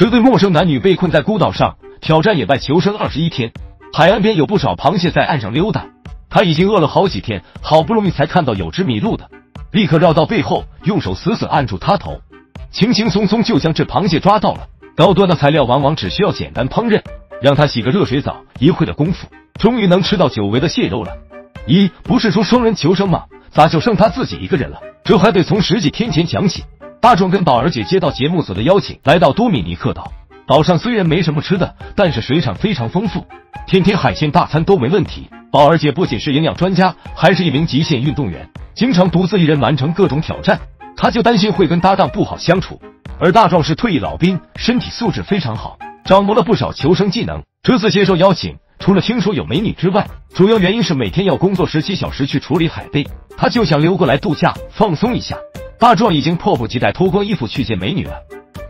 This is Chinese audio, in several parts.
这对陌生男女被困在孤岛上，挑战野外求生二十一天。海岸边有不少螃蟹在岸上溜达，他已经饿了好几天，好不容易才看到有只迷路的，立刻绕到背后，用手死死按住它头，轻轻松松就将这螃蟹抓到了。高端的材料往往只需要简单烹饪，让他洗个热水澡，一会的功夫，终于能吃到久违的蟹肉了。咦，不是说双人求生吗？咋就剩他自己一个人了？这还得从十几天前讲起。大壮跟宝儿姐接到节目组的邀请，来到多米尼克岛。岛上虽然没什么吃的，但是水产非常丰富，天天海鲜大餐都没问题。宝儿姐不仅是营养专家，还是一名极限运动员，经常独自一人完成各种挑战。她就担心会跟搭档不好相处。而大壮是退役老兵，身体素质非常好，掌握了不少求生技能。这次接受邀请。除了听说有美女之外，主要原因是每天要工作十七小时去处理海贝，他就想溜过来度假放松一下。大壮已经迫不及待脱光衣服去见美女了。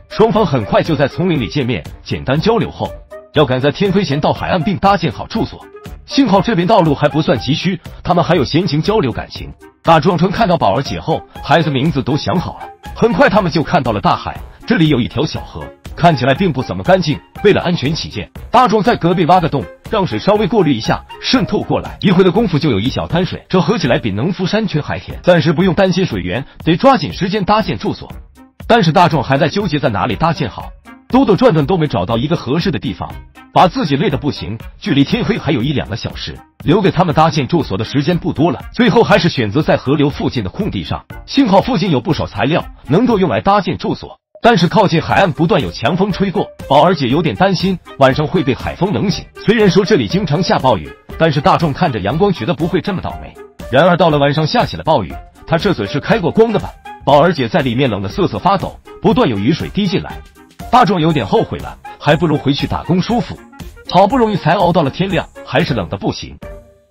双方很快就在丛林里见面，简单交流后，要赶在天黑前到海岸并搭建好住所。幸好这边道路还不算急需，他们还有闲情交流感情。大壮称看到宝儿姐后，孩子名字都想好了。很快他们就看到了大海，这里有一条小河。看起来并不怎么干净，为了安全起见，大壮在隔壁挖个洞，让水稍微过滤一下，渗透过来。一会的功夫就有一小滩水，这喝起来比农夫山泉还甜。暂时不用担心水源，得抓紧时间搭建住所。但是大壮还在纠结在哪里搭建好，兜兜转转都没找到一个合适的地方，把自己累得不行。距离天黑还有一两个小时，留给他们搭建住所的时间不多了。最后还是选择在河流附近的空地上，幸好附近有不少材料能够用来搭建住所。但是靠近海岸不断有强风吹过，宝儿姐有点担心晚上会被海风冷醒。虽然说这里经常下暴雨，但是大壮看着阳光觉得不会这么倒霉。然而到了晚上下起了暴雨，他这嘴是开过光的吧？宝儿姐在里面冷得瑟瑟发抖，不断有雨水滴进来。大壮有点后悔了，还不如回去打工舒服。好不容易才熬到了天亮，还是冷的不行。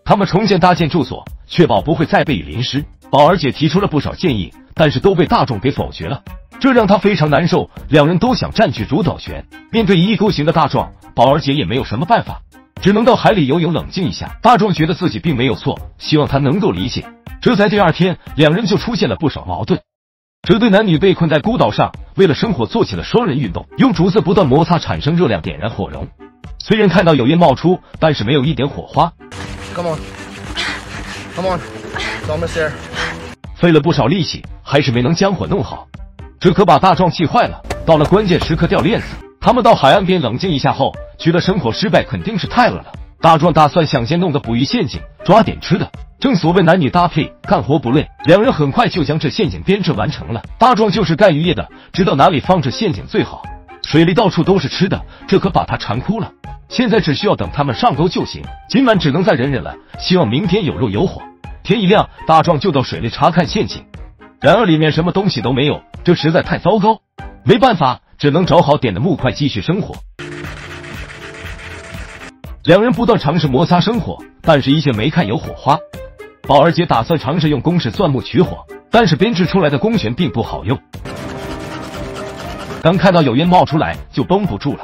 他们重建搭建住所，确保不会再被雨淋湿。宝儿姐提出了不少建议，但是都被大壮给否决了。这让他非常难受，两人都想占据主导权。面对一意孤行的大壮，宝儿姐也没有什么办法，只能到海里游泳冷静一下。大壮觉得自己并没有错，希望他能够理解。这才第二天，两人就出现了不少矛盾。这对男女被困在孤岛上，为了生火做起了双人运动，用竹子不断摩擦产生热量，点燃火绒。虽然看到有烟冒出，但是没有一点火花。Come on, come on, almost there。费了不少力气，还是没能将火弄好。这可把大壮气坏了。到了关键时刻掉链子，他们到海岸边冷静一下后，觉得生火失败肯定是太饿了。大壮打算想先弄个捕鱼陷阱，抓点吃的。正所谓男女搭配，干活不累。两人很快就将这陷阱编制完成了。大壮就是干渔业的，知道哪里放置陷阱最好。水里到处都是吃的，这可把他馋哭了。现在只需要等他们上钩就行。今晚只能再忍忍了，希望明天有肉有火。天一亮，大壮就到水里查看陷阱。然而里面什么东西都没有，这实在太糟糕。没办法，只能找好点的木块继续生火。两人不断尝试摩擦生火，但是依旧没看有火花。宝儿姐打算尝试用公式钻木取火，但是编制出来的弓弦并不好用。刚看到有烟冒出来，就绷不住了，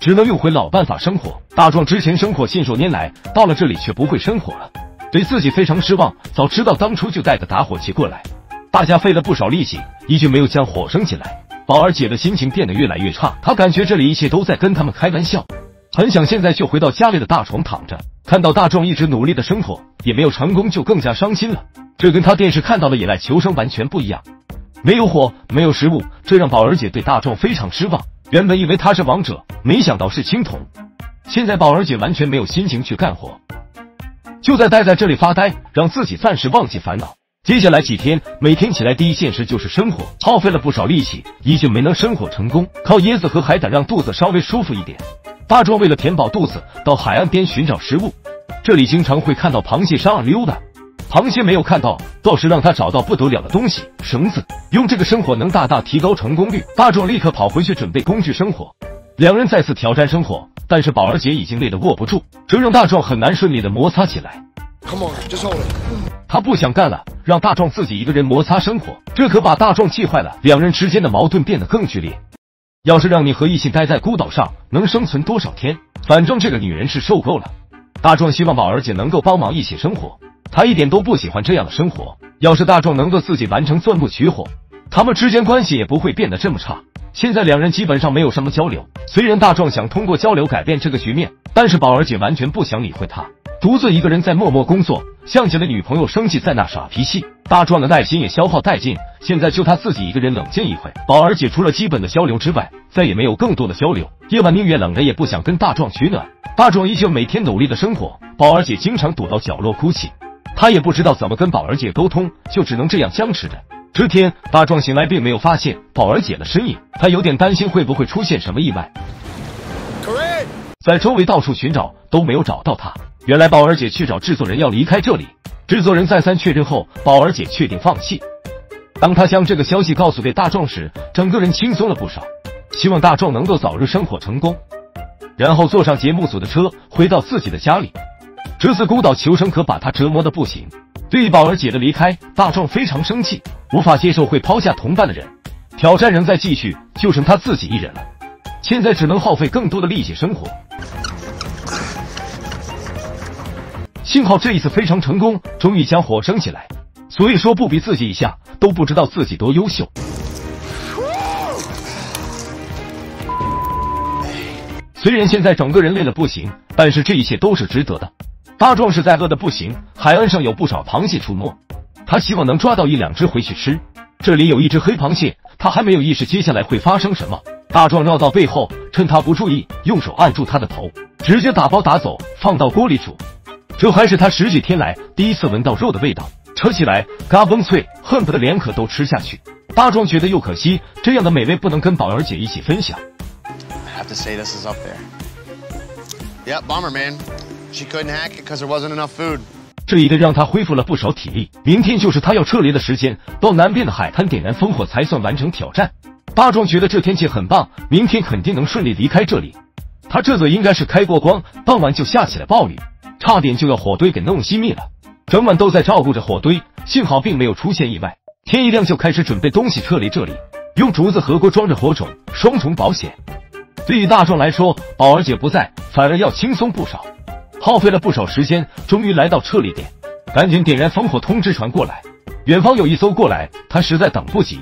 只能用回老办法生火。大壮之前生火信手拈来，到了这里却不会生火了。对自己非常失望，早知道当初就带个打火器过来。大家费了不少力气，依旧没有将火生起来。宝儿姐的心情变得越来越差，她感觉这里一切都在跟他们开玩笑，很想现在就回到家里的大床躺着。看到大壮一直努力的生火，也没有成功，就更加伤心了。这跟他电视看到的野外求生完全不一样，没有火，没有食物，这让宝儿姐对大壮非常失望。原本以为他是王者，没想到是青铜。现在宝儿姐完全没有心情去干活。就在待在这里发呆，让自己暂时忘记烦恼。接下来几天，每天起来第一件事就是生火，耗费了不少力气，依旧没能生火成功。靠椰子和海胆让肚子稍微舒服一点。大壮为了填饱肚子，到海岸边寻找食物。这里经常会看到螃蟹上岸溜达，螃蟹没有看到，倒是让他找到不得了的东西——绳子。用这个生火能大大提高成功率。大壮立刻跑回去准备工具生火。两人再次挑战生火。但是宝儿姐已经累得握不住，这让大壮很难顺利的摩擦起来。Come on, just hold it。他不想干了，让大壮自己一个人摩擦生火，这可把大壮气坏了。两人之间的矛盾变得更剧烈。要是让你和异性待在孤岛上，能生存多少天？反正这个女人是受够了。大壮希望宝儿姐能够帮忙一起生活，他一点都不喜欢这样的生活。要是大壮能够自己完成钻木取火，他们之间关系也不会变得这么差。现在两人基本上没有什么交流。虽然大壮想通过交流改变这个局面，但是宝儿姐完全不想理会他，独自一个人在默默工作，像极了女朋友生气在那耍脾气。大壮的耐心也消耗殆尽，现在就他自己一个人冷静一会。宝儿姐除了基本的交流之外，再也没有更多的交流。夜晚宁愿冷着也不想跟大壮取暖。大壮依旧每天努力的生活，宝儿姐经常躲到角落哭泣，他也不知道怎么跟宝儿姐沟通，就只能这样僵持着。这天，大壮醒来并没有发现宝儿姐的身影，他有点担心会不会出现什么意外，在周围到处寻找都没有找到他。原来宝儿姐去找制作人要离开这里，制作人再三确认后，宝儿姐确定放弃。当他将这个消息告诉给大壮时，整个人轻松了不少，希望大壮能够早日生活成功，然后坐上节目组的车回到自己的家里。这次孤岛求生可把他折磨的不行。对于宝儿姐的离开，大壮非常生气，无法接受会抛下同伴的人。挑战仍在继续，就剩他自己一人了。现在只能耗费更多的力气生活。幸好这一次非常成功，终于将火升起来。所以说不比自己一下，都不知道自己多优秀。虽然现在整个人累了不行，但是这一切都是值得的。大壮实在饿的不行，海岸上有不少螃蟹出没，他希望能抓到一两只回去吃。这里有一只黑螃蟹，他还没有意识接下来会发生什么。大壮绕到背后，趁他不注意，用手按住他的头，直接打包打走，放到锅里煮。这还是他十几天来第一次闻到肉的味道，吃起来嘎嘣脆，恨不得连颗都吃下去。大壮觉得又可惜，这样的美味不能跟宝儿姐一起分享。I have to say this is up there. Yep, bummer, man. She couldn't hack it because there wasn't enough food. 这一个让他恢复了不少体力。明天就是他要撤离的时间，到南边的海滩点燃烽火才算完成挑战。大壮觉得这天气很棒，明天肯定能顺利离开这里。他这次应该是开过光，傍晚就下起了暴雨，差点就要火堆给弄熄灭了。整晚都在照顾着火堆，幸好并没有出现意外。天一亮就开始准备东西撤离这里，用竹子和锅装着火种，双重保险。对于大壮来说，宝儿姐不在，反而要轻松不少。耗费了不少时间，终于来到撤离点，赶紧点燃烽火，通知船过来。远方有一艘过来，他实在等不及，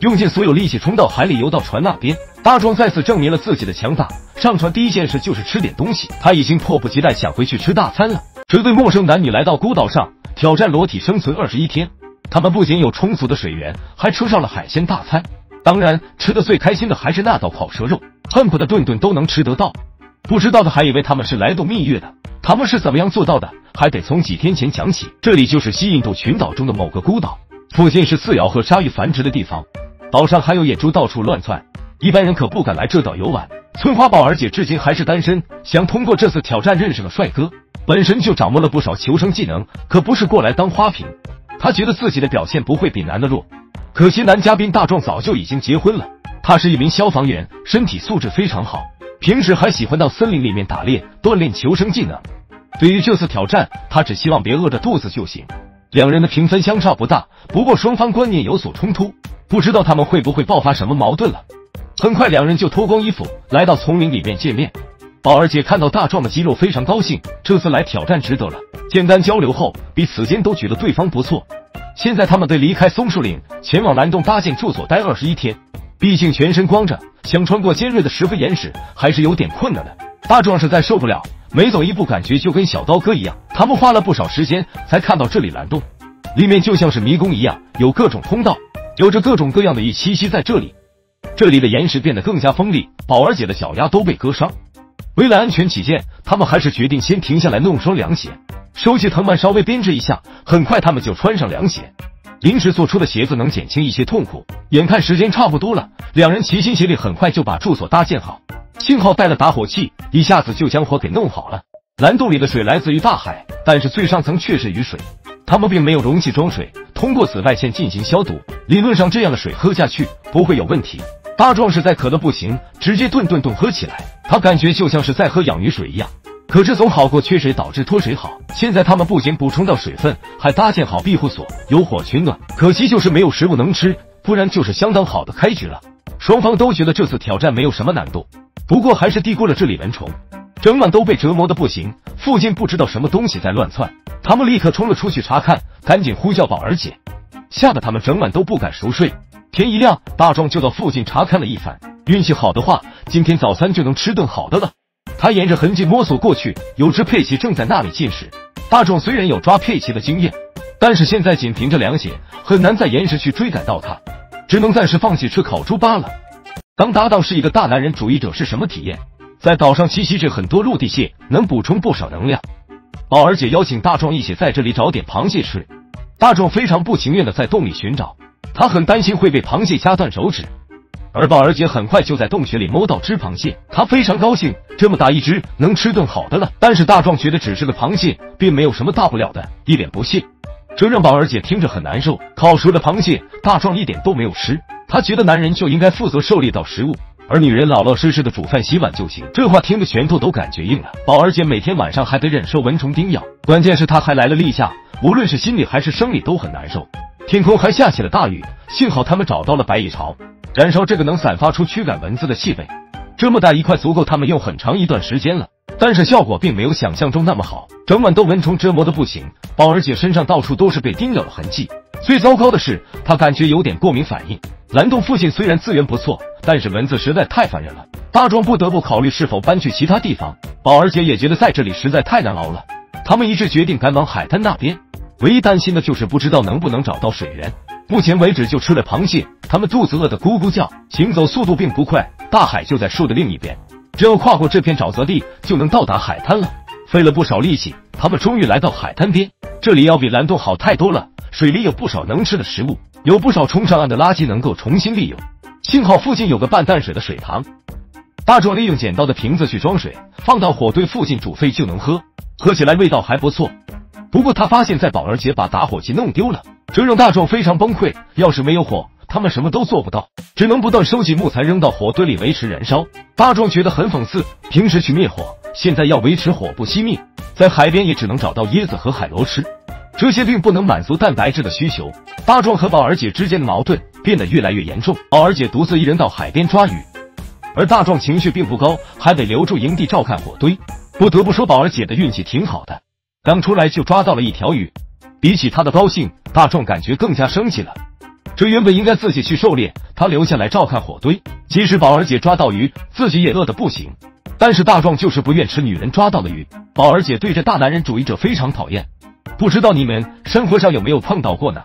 用尽所有力气冲到海里，游到船那边。大壮再次证明了自己的强大。上船第一件事就是吃点东西，他已经迫不及待想回去吃大餐了。这对陌生男女来到孤岛上挑战裸体生存二十一天，他们不仅有充足的水源，还吃上了海鲜大餐。当然，吃的最开心的还是那道烤蛇肉，恨不得顿顿都能吃得到。不知道的还以为他们是来度蜜月的。他们是怎么样做到的？还得从几天前讲起。这里就是西印度群岛中的某个孤岛，附近是刺鳐和鲨鱼繁殖的地方，岛上还有野猪到处乱窜，一般人可不敢来这岛游玩。村花宝儿姐至今还是单身，想通过这次挑战认识个帅哥，本身就掌握了不少求生技能，可不是过来当花瓶。她觉得自己的表现不会比男的弱，可惜男嘉宾大壮早就已经结婚了，他是一名消防员，身体素质非常好。平时还喜欢到森林里面打猎，锻炼求生技能。对于这次挑战，他只希望别饿着肚子就行。两人的评分相差不大，不过双方观念有所冲突，不知道他们会不会爆发什么矛盾了。很快，两人就脱光衣服来到丛林里面见面。宝儿姐看到大壮的肌肉非常高兴，这次来挑战值得了。简单交流后，彼此间都觉得对方不错。现在他们得离开松树岭，前往蓝洞搭建住所待二十一天。毕竟全身光着，想穿过尖锐的石灰岩石还是有点困难的。大壮实在受不了，每走一步感觉就跟小刀割一样。他们花了不少时间才看到这里蓝洞，里面就像是迷宫一样，有各种通道，有着各种各样的玉栖息在这里。这里的岩石变得更加锋利，宝儿姐的脚丫都被割伤。为了安全起见，他们还是决定先停下来弄双凉鞋，收起藤蔓稍微编织一下。很快，他们就穿上凉鞋。临时做出的鞋子能减轻一些痛苦。眼看时间差不多了，两人齐心协力，很快就把住所搭建好。幸好带了打火器，一下子就将火给弄好了。蓝洞里的水来自于大海，但是最上层却是雨水。他们并没有容器装水，通过紫外线进行消毒。理论上这样的水喝下去不会有问题。大壮实在渴得不行，直接顿顿顿喝起来。他感觉就像是在喝养鱼水一样。可这总好过缺水导致脱水好。现在他们不仅补充到水分，还搭建好庇护所，有火取暖。可惜就是没有食物能吃，不然就是相当好的开局了。双方都觉得这次挑战没有什么难度，不过还是低估了这里蚊虫，整晚都被折磨的不行。附近不知道什么东西在乱窜，他们立刻冲了出去查看，赶紧呼叫宝儿姐，吓得他们整晚都不敢熟睡。天一亮，大壮就到附近查看了一番，运气好的话，今天早餐就能吃顿好的了。他沿着痕迹摸索过去，有只佩奇正在那里进食。大壮虽然有抓佩奇的经验，但是现在仅凭着凉血，很难在岩石去追赶到他，只能暂时放弃吃烤猪扒了。当搭档是一个大男人主义者是什么体验？在岛上栖息着很多陆地蟹，能补充不少能量。宝儿姐邀请大壮一起在这里找点螃蟹吃。大壮非常不情愿的在洞里寻找，他很担心会被螃蟹夹断手指。而宝儿姐很快就在洞穴里摸到只螃蟹，她非常高兴，这么大一只能吃顿好的了。但是大壮觉得只是个螃蟹，并没有什么大不了的，一脸不屑，这让宝儿姐听着很难受。烤熟的螃蟹，大壮一点都没有吃，他觉得男人就应该负责狩猎到食物。而女人老老实实的煮饭洗碗就行，这话听得拳头都感觉硬了。宝儿姐每天晚上还得忍受蚊虫叮咬，关键是她还来了例假，无论是心理还是生理都很难受。天空还下起了大雨，幸好他们找到了白蚁巢，燃烧这个能散发出驱赶蚊子的气味。这么大一块足够他们用很长一段时间了，但是效果并没有想象中那么好，整晚都蚊虫折磨的不行。宝儿姐身上到处都是被叮咬的痕迹，最糟糕的是她感觉有点过敏反应。蓝洞附近虽然资源不错。但是蚊子实在太烦人了，大壮不得不考虑是否搬去其他地方。宝儿姐也觉得在这里实在太难熬了，他们一致决定赶往海滩那边。唯一担心的就是不知道能不能找到水源。目前为止就吃了螃蟹，他们肚子饿得咕咕叫，行走速度并不快。大海就在树的另一边，只要跨过这片沼泽地就能到达海滩了。费了不少力气，他们终于来到海滩边。这里要比蓝洞好太多了，水里有不少能吃的食物，有不少冲上岸的垃圾能够重新利用。幸好附近有个半淡水的水塘，大壮利用捡到的瓶子去装水，放到火堆附近煮沸就能喝，喝起来味道还不错。不过他发现，在宝儿姐把打火机弄丢了，这让大壮非常崩溃。要是没有火，他们什么都做不到，只能不断收集木材扔到火堆里维持燃烧。大壮觉得很讽刺，平时去灭火，现在要维持火不熄灭，在海边也只能找到椰子和海螺吃。这些并不能满足蛋白质的需求，大壮和宝儿姐之间的矛盾变得越来越严重。宝儿姐独自一人到海边抓鱼，而大壮情绪并不高，还得留住营地照看火堆。不得不说，宝儿姐的运气挺好的，刚出来就抓到了一条鱼。比起他的高兴，大壮感觉更加生气了。这原本应该自己去狩猎，他留下来照看火堆。即使宝儿姐抓到鱼，自己也饿得不行。但是大壮就是不愿吃女人抓到的鱼。宝儿姐对这大男人主义者非常讨厌。不知道你们生活上有没有碰到过呢？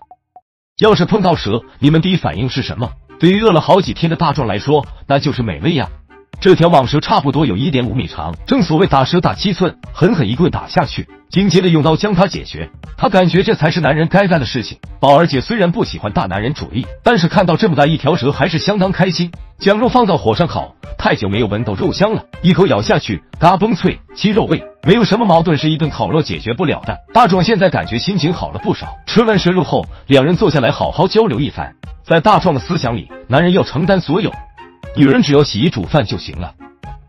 要是碰到蛇，你们第一反应是什么？对于饿了好几天的大壮来说，那就是美味呀。这条蟒蛇差不多有一点五米长，正所谓打蛇打七寸，狠狠一棍打下去，紧接着用刀将它解决。他感觉这才是男人该干的事情。宝儿姐虽然不喜欢大男人主义，但是看到这么大一条蛇还是相当开心。将肉放到火上烤，太久没有闻到肉香了，一口咬下去，嘎嘣脆，鸡肉味，没有什么矛盾是一顿烤肉解决不了的。大壮现在感觉心情好了不少。吃完蛇肉后，两人坐下来好好交流一番。在大壮的思想里，男人要承担所有。女人只要洗衣煮饭就行了，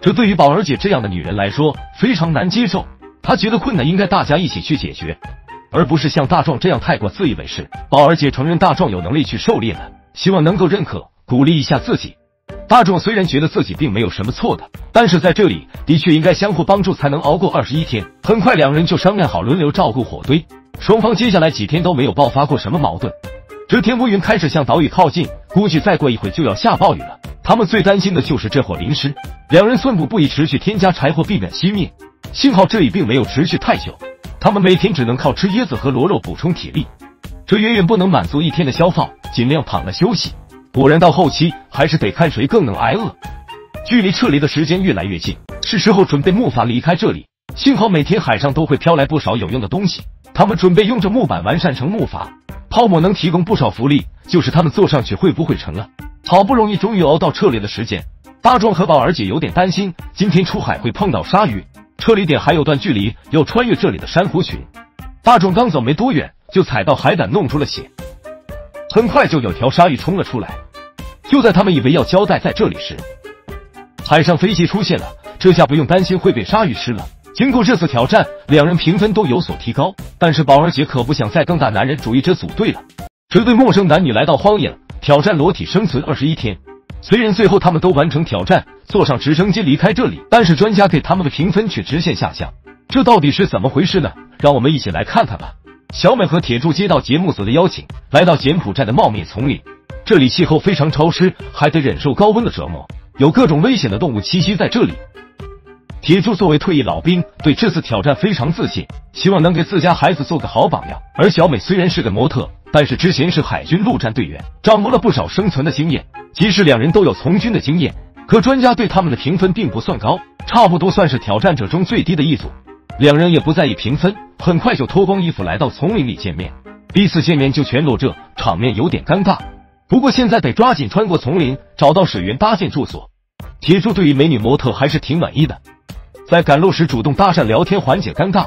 这对于宝儿姐这样的女人来说非常难接受。她觉得困难应该大家一起去解决，而不是像大壮这样太过自以为是。宝儿姐承认大壮有能力去狩猎了，希望能够认可鼓励一下自己。大壮虽然觉得自己并没有什么错的，但是在这里的确应该相互帮助才能熬过二十一天。很快两人就商量好轮流照顾火堆，双方接下来几天都没有爆发过什么矛盾。这天乌云开始向岛屿靠近，估计再过一会就要下暴雨了。他们最担心的就是这火淋湿，两人寸步不移，持续添加柴火，避免熄灭。幸好这里并没有持续太久，他们每天只能靠吃椰子和螺肉补充体力，这远远不能满足一天的消耗，尽量躺着休息。果然到后期还是得看谁更能挨饿。距离撤离的时间越来越近，是时候准备木筏离开这里。幸好每天海上都会飘来不少有用的东西，他们准备用这木板完善成木筏，泡沫能提供不少浮力，就是他们坐上去会不会沉了。好不容易终于熬到撤离的时间，大壮和宝儿姐有点担心，今天出海会碰到鲨鱼，撤离点还有段距离，要穿越这里的珊瑚群。大壮刚走没多远，就踩到海胆，弄出了血。很快就有条鲨鱼冲了出来。就在他们以为要交代在这里时，海上飞机出现了，这下不用担心会被鲨鱼吃了。经过这次挑战，两人评分都有所提高，但是宝儿姐可不想再跟大男人主义者组队了。这对陌生男女来到荒野。挑战裸体生存二十一天，虽然最后他们都完成挑战，坐上直升机离开这里，但是专家给他们的评分却直线下降，这到底是怎么回事呢？让我们一起来看看吧。小美和铁柱接到节目组的邀请，来到柬埔寨的茂密丛林。这里气候非常潮湿，还得忍受高温的折磨，有各种危险的动物栖息在这里。铁柱作为退役老兵，对这次挑战非常自信，希望能给自家孩子做个好榜样。而小美虽然是个模特，但是之前是海军陆战队员，掌握了不少生存的经验。即使两人都有从军的经验，可专家对他们的评分并不算高，差不多算是挑战者中最低的一组。两人也不在意评分，很快就脱光衣服来到丛林里见面。第一次见面就全裸着，场面有点尴尬。不过现在得抓紧穿过丛林，找到水源搭建住所。铁柱对于美女模特还是挺满意的，在赶路时主动搭讪聊天，缓解尴尬。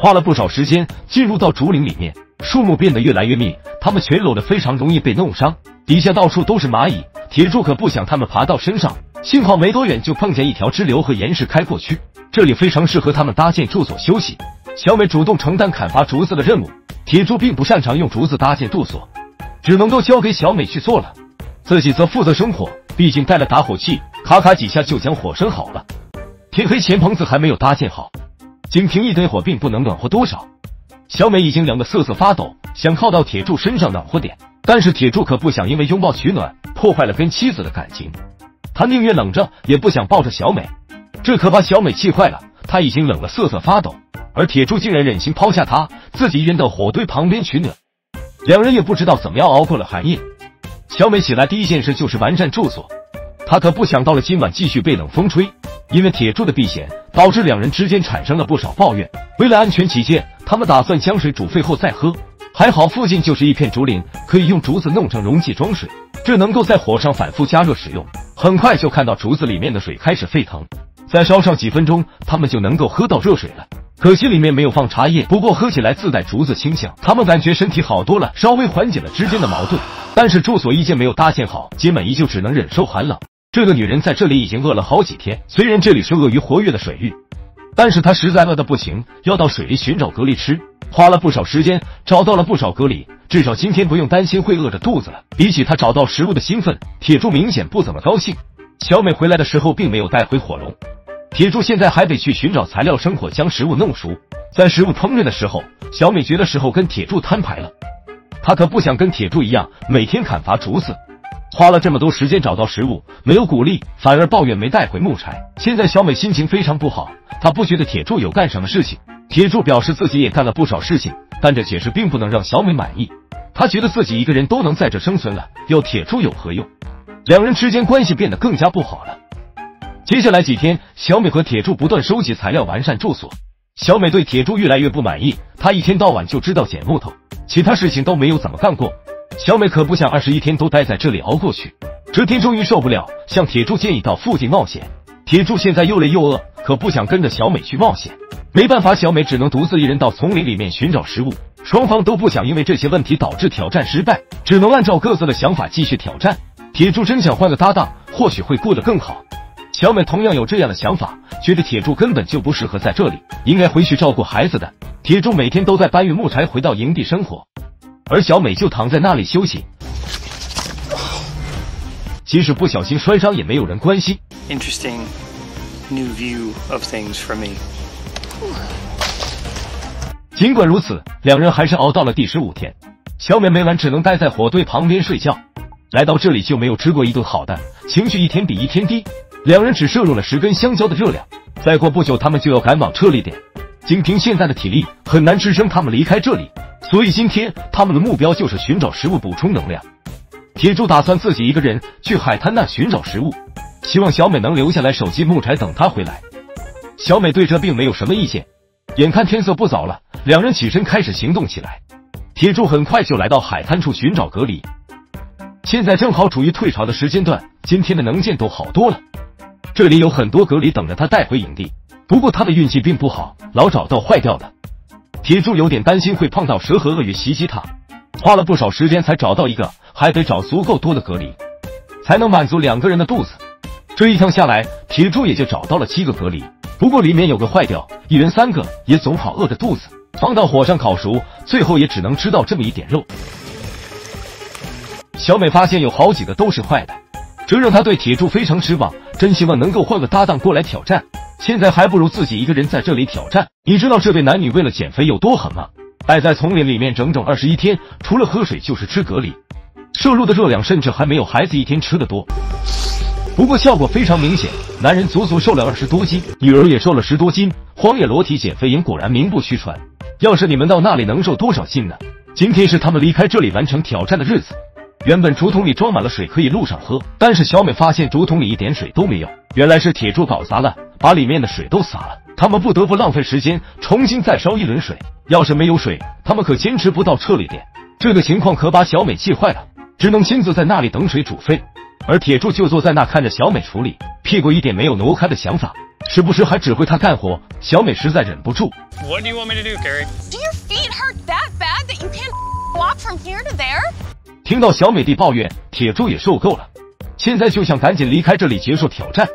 花了不少时间进入到竹林里面，树木变得越来越密，他们全裸的非常容易被弄伤，底下到处都是蚂蚁。铁柱可不想他们爬到身上，幸好没多远就碰见一条支流和岩石开过去，这里非常适合他们搭建住所休息。小美主动承担砍伐竹子的任务，铁柱并不擅长用竹子搭建住所。只能够交给小美去做了，自己则负责生火。毕竟带了打火器，咔咔几下就将火生好了。天黑前棚子还没有搭建好，仅凭一堆火并不能暖和多少。小美已经凉得瑟瑟发抖，想靠到铁柱身上暖和点，但是铁柱可不想因为拥抱取暖破坏了跟妻子的感情，他宁愿冷着也不想抱着小美，这可把小美气坏了。他已经冷得瑟瑟发抖，而铁柱竟然忍心抛下他，自己晕到火堆旁边取暖。两人也不知道怎么样熬过了寒夜。小美起来第一件事就是完善住所，她可不想到了今晚继续被冷风吹。因为铁柱的避险，导致两人之间产生了不少抱怨。为了安全起见，他们打算将水煮沸后再喝。还好附近就是一片竹林，可以用竹子弄成容器装水，这能够在火上反复加热使用。很快就看到竹子里面的水开始沸腾，再烧上几分钟，他们就能够喝到热水了。可惜里面没有放茶叶，不过喝起来自带竹子清香。他们感觉身体好多了，稍微缓解了之间的矛盾。但是住所依旧没有搭建好，金满依旧只能忍受寒冷。这个女人在这里已经饿了好几天，虽然这里是鳄鱼活跃的水域，但是她实在饿得不行，要到水里寻找蛤蜊吃。花了不少时间，找到了不少蛤蜊，至少今天不用担心会饿着肚子了。比起她找到食物的兴奋，铁柱明显不怎么高兴。小美回来的时候并没有带回火龙。铁柱现在还得去寻找材料生火，将食物弄熟。在食物烹饪的时候，小美觉得时候跟铁柱摊牌了。她可不想跟铁柱一样每天砍伐竹子，花了这么多时间找到食物，没有鼓励，反而抱怨没带回木柴。现在小美心情非常不好，她不觉得铁柱有干什么事情。铁柱表示自己也干了不少事情，但这解释并不能让小美满意。她觉得自己一个人都能在这生存了，要铁柱有何用？两人之间关系变得更加不好了。接下来几天，小美和铁柱不断收集材料，完善住所。小美对铁柱越来越不满意，她一天到晚就知道捡木头，其他事情都没有怎么干过。小美可不想二十一天都待在这里熬过去。这天终于受不了，向铁柱建议到附近冒险。铁柱现在又累又饿，可不想跟着小美去冒险。没办法，小美只能独自一人到丛林里面寻找食物。双方都不想因为这些问题导致挑战失败，只能按照各自的想法继续挑战。铁柱真想换个搭档，或许会过得更好。小美同样有这样的想法，觉得铁柱根本就不适合在这里，应该回去照顾孩子的。铁柱每天都在搬运木柴回到营地生活，而小美就躺在那里休息。即使不小心摔伤，也没有人关心。Interesting new view of things for me。尽管如此，两人还是熬到了第十五天。小美每晚只能待在火堆旁边睡觉，来到这里就没有吃过一顿好的，情绪一天比一天低。两人只摄入了十根香蕉的热量，再过不久他们就要赶往撤离点。仅凭现在的体力很难支撑他们离开这里，所以今天他们的目标就是寻找食物补充能量。铁柱打算自己一个人去海滩那寻找食物，希望小美能留下来手机木柴等他回来。小美对这并没有什么意见。眼看天色不早了，两人起身开始行动起来。铁柱很快就来到海滩处寻找蛤蜊，现在正好处于退潮的时间段，今天的能见度好多了。这里有很多蛤蜊等着他带回营地，不过他的运气并不好，老找到坏掉的。铁柱有点担心会碰到蛇和鳄鱼袭击他，花了不少时间才找到一个，还得找足够多的蛤蜊，才能满足两个人的肚子。这一趟下来，铁柱也就找到了七个蛤蜊，不过里面有个坏掉，一人三个也总好饿着肚子，放到火上烤熟，最后也只能吃到这么一点肉。小美发现有好几个都是坏的。这让她对铁柱非常失望，真希望能够换个搭档过来挑战。现在还不如自己一个人在这里挑战。你知道这对男女为了减肥有多狠吗？待在丛林里面整整二十一天，除了喝水就是吃蛤蜊，摄入的热量甚至还没有孩子一天吃的多。不过效果非常明显，男人足足瘦了二十多斤，女儿也瘦了十多斤。荒野裸体减肥营果然名不虚传。要是你们到那里能瘦多少斤呢？今天是他们离开这里完成挑战的日子。原本竹筒里装满了水，可以路上喝，但是小美发现竹筒里一点水都没有，原来是铁柱搞砸了，把里面的水都洒了。他们不得不浪费时间重新再烧一轮水。要是没有水，他们可坚持不到撤离点。这个情况可把小美气坏了，只能亲自在那里等水煮沸。而铁柱就坐在那看着小美处理，屁股一点没有挪开的想法，时不时还指挥她干活。小美实在忍不住。What do you want me to do, Carrie? Do your feet hurt that bad that you can't walk from here to there? 听到小美的抱怨，铁柱也受够了，现在就想赶紧离开这里结束挑战。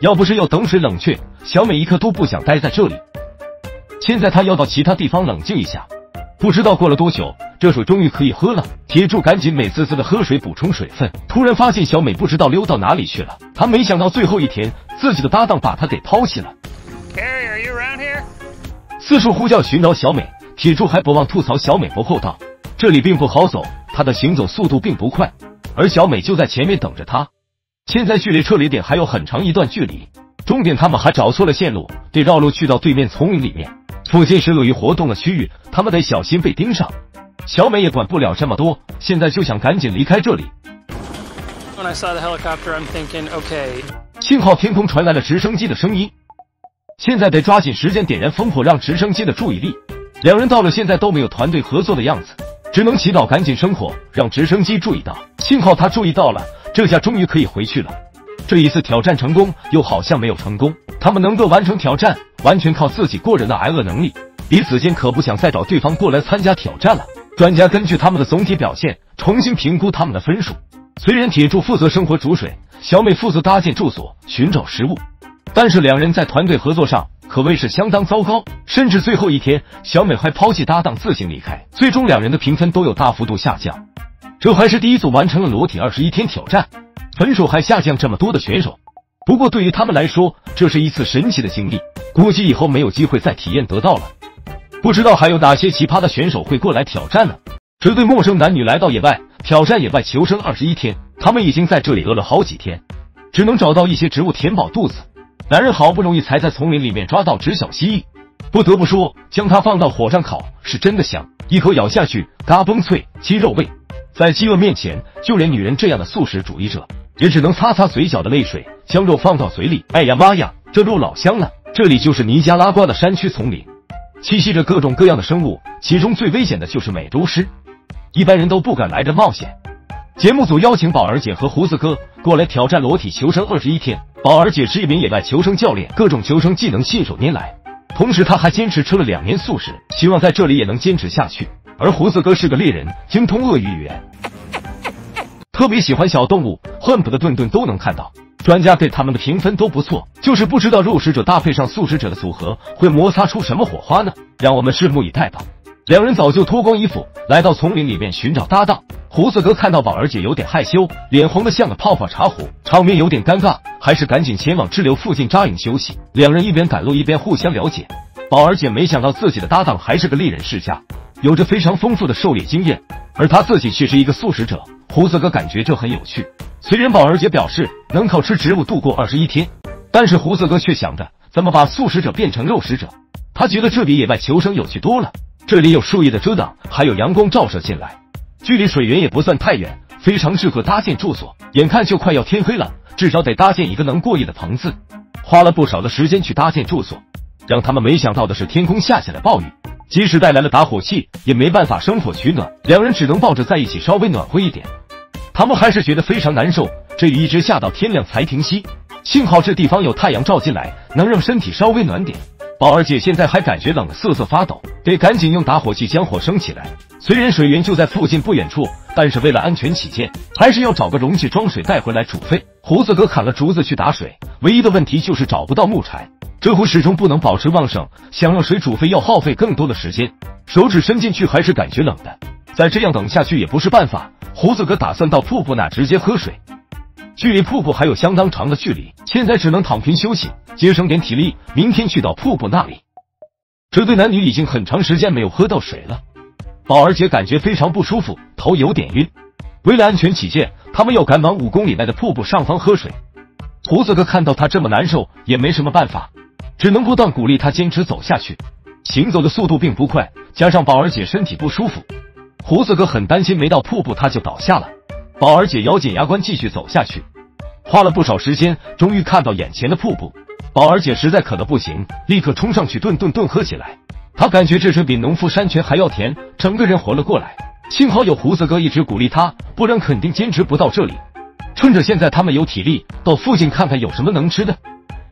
要不是要等水冷却，小美一刻都不想待在这里。现在她要到其他地方冷静一下。不知道过了多久，这水终于可以喝了。铁柱赶紧美滋滋的喝水补充水分，突然发现小美不知道溜到哪里去了。他没想到最后一天，自己的搭档把他给抛弃了。四处呼叫寻找小美，铁柱还不忘吐槽小美不厚道。这里并不好走，他的行走速度并不快，而小美就在前面等着他。现在距离撤离点还有很长一段距离，终点他们还找错了线路，得绕路去到对面丛林里面。附近是鳄鱼活动的区域，他们得小心被盯上。小美也管不了这么多，现在就想赶紧离开这里。When I saw the helicopter, I'm thinking, okay, 幸好天空传来了直升机的声音，现在得抓紧时间点燃烽火，让直升机的注意力。两人到了，现在都没有团队合作的样子，只能祈祷赶紧生火，让直升机注意到。幸好他注意到了，这下终于可以回去了。这一次挑战成功，又好像没有成功。他们能够完成挑战，完全靠自己过人的挨饿能力。彼此间可不想再找对方过来参加挑战了。专家根据他们的总体表现，重新评估他们的分数。虽然铁柱负责生活煮水，小美负责搭建住所、寻找食物，但是两人在团队合作上可谓是相当糟糕。甚至最后一天，小美还抛弃搭档自行离开，最终两人的评分都有大幅度下降。这还是第一组完成了裸体二十一天挑战，分数还下降这么多的选手。不过对于他们来说，这是一次神奇的经历，估计以后没有机会再体验得到了。不知道还有哪些奇葩的选手会过来挑战呢？这对陌生男女来到野外挑战野外求生二十一天，他们已经在这里饿了好几天，只能找到一些植物填饱肚子。男人好不容易才在丛林里面抓到只小蜥蜴，不得不说，将它放到火上烤是真的香，一口咬下去，嘎嘣脆，鸡肉味。在饥饿面前，就连女人这样的素食主义者也只能擦擦嘴角的泪水，将肉放到嘴里。哎呀妈呀，这肉老香了！这里就是尼加拉瓜的山区丛林，栖息着各种各样的生物，其中最危险的就是美洲狮，一般人都不敢来这冒险。节目组邀请宝儿姐和胡子哥过来挑战裸体求生二十一天。宝儿姐是一名野外求生教练，各种求生技能信手拈来，同时她还坚持吃了两年素食，希望在这里也能坚持下去。而胡子哥是个猎人，精通鳄鱼语言，特别喜欢小动物，恨不得顿顿都能看到。专家给他们的评分都不错，就是不知道肉食者搭配上素食者的组合会摩擦出什么火花呢？让我们拭目以待吧。两人早就脱光衣服，来到丛林里面寻找搭档。胡子哥看到宝儿姐有点害羞，脸红的像个泡泡茶壶，场面有点尴尬，还是赶紧前往支流附近扎营休息。两人一边赶路一边互相了解。宝儿姐没想到自己的搭档还是个猎人世家，有着非常丰富的狩猎经验，而他自己却是一个素食者。胡子哥感觉这很有趣。虽然宝儿姐表示能靠吃植物度过二十一天，但是胡子哥却想着怎么把素食者变成肉食者。他觉得这比野外求生有趣多了。这里有树叶的遮挡，还有阳光照射进来，距离水源也不算太远，非常适合搭建住所。眼看就快要天黑了，至少得搭建一个能过夜的棚子。花了不少的时间去搭建住所，让他们没想到的是，天空下起了暴雨，即使带来了打火器，也没办法生火取暖。两人只能抱着在一起，稍微暖和一点。他们还是觉得非常难受，这雨一直下到天亮才停息。幸好这地方有太阳照进来，能让身体稍微暖点。宝儿姐现在还感觉冷得瑟瑟发抖，得赶紧用打火器将火升起来。虽然水源就在附近不远处，但是为了安全起见，还是要找个容器装水带回来煮沸。胡子哥砍了竹子去打水，唯一的问题就是找不到木柴，这壶始终不能保持旺盛，想让水煮沸要耗费更多的时间。手指伸进去还是感觉冷的，再这样等下去也不是办法。胡子哥打算到瀑布那直接喝水。距离瀑布还有相当长的距离，现在只能躺平休息，节省点体力，明天去到瀑布那里。这对男女已经很长时间没有喝到水了，宝儿姐感觉非常不舒服，头有点晕。为了安全起见，他们要赶往五公里外的瀑布上方喝水。胡子哥看到他这么难受，也没什么办法，只能不断鼓励他坚持走下去。行走的速度并不快，加上宝儿姐身体不舒服，胡子哥很担心没到瀑布他就倒下了。宝儿姐咬紧牙关继续走下去，花了不少时间，终于看到眼前的瀑布。宝儿姐实在渴得不行，立刻冲上去顿顿顿喝起来。她感觉这水比农夫山泉还要甜，整个人活了过来。幸好有胡子哥一直鼓励她，不然肯定坚持不到这里。趁着现在他们有体力，到附近看看有什么能吃的，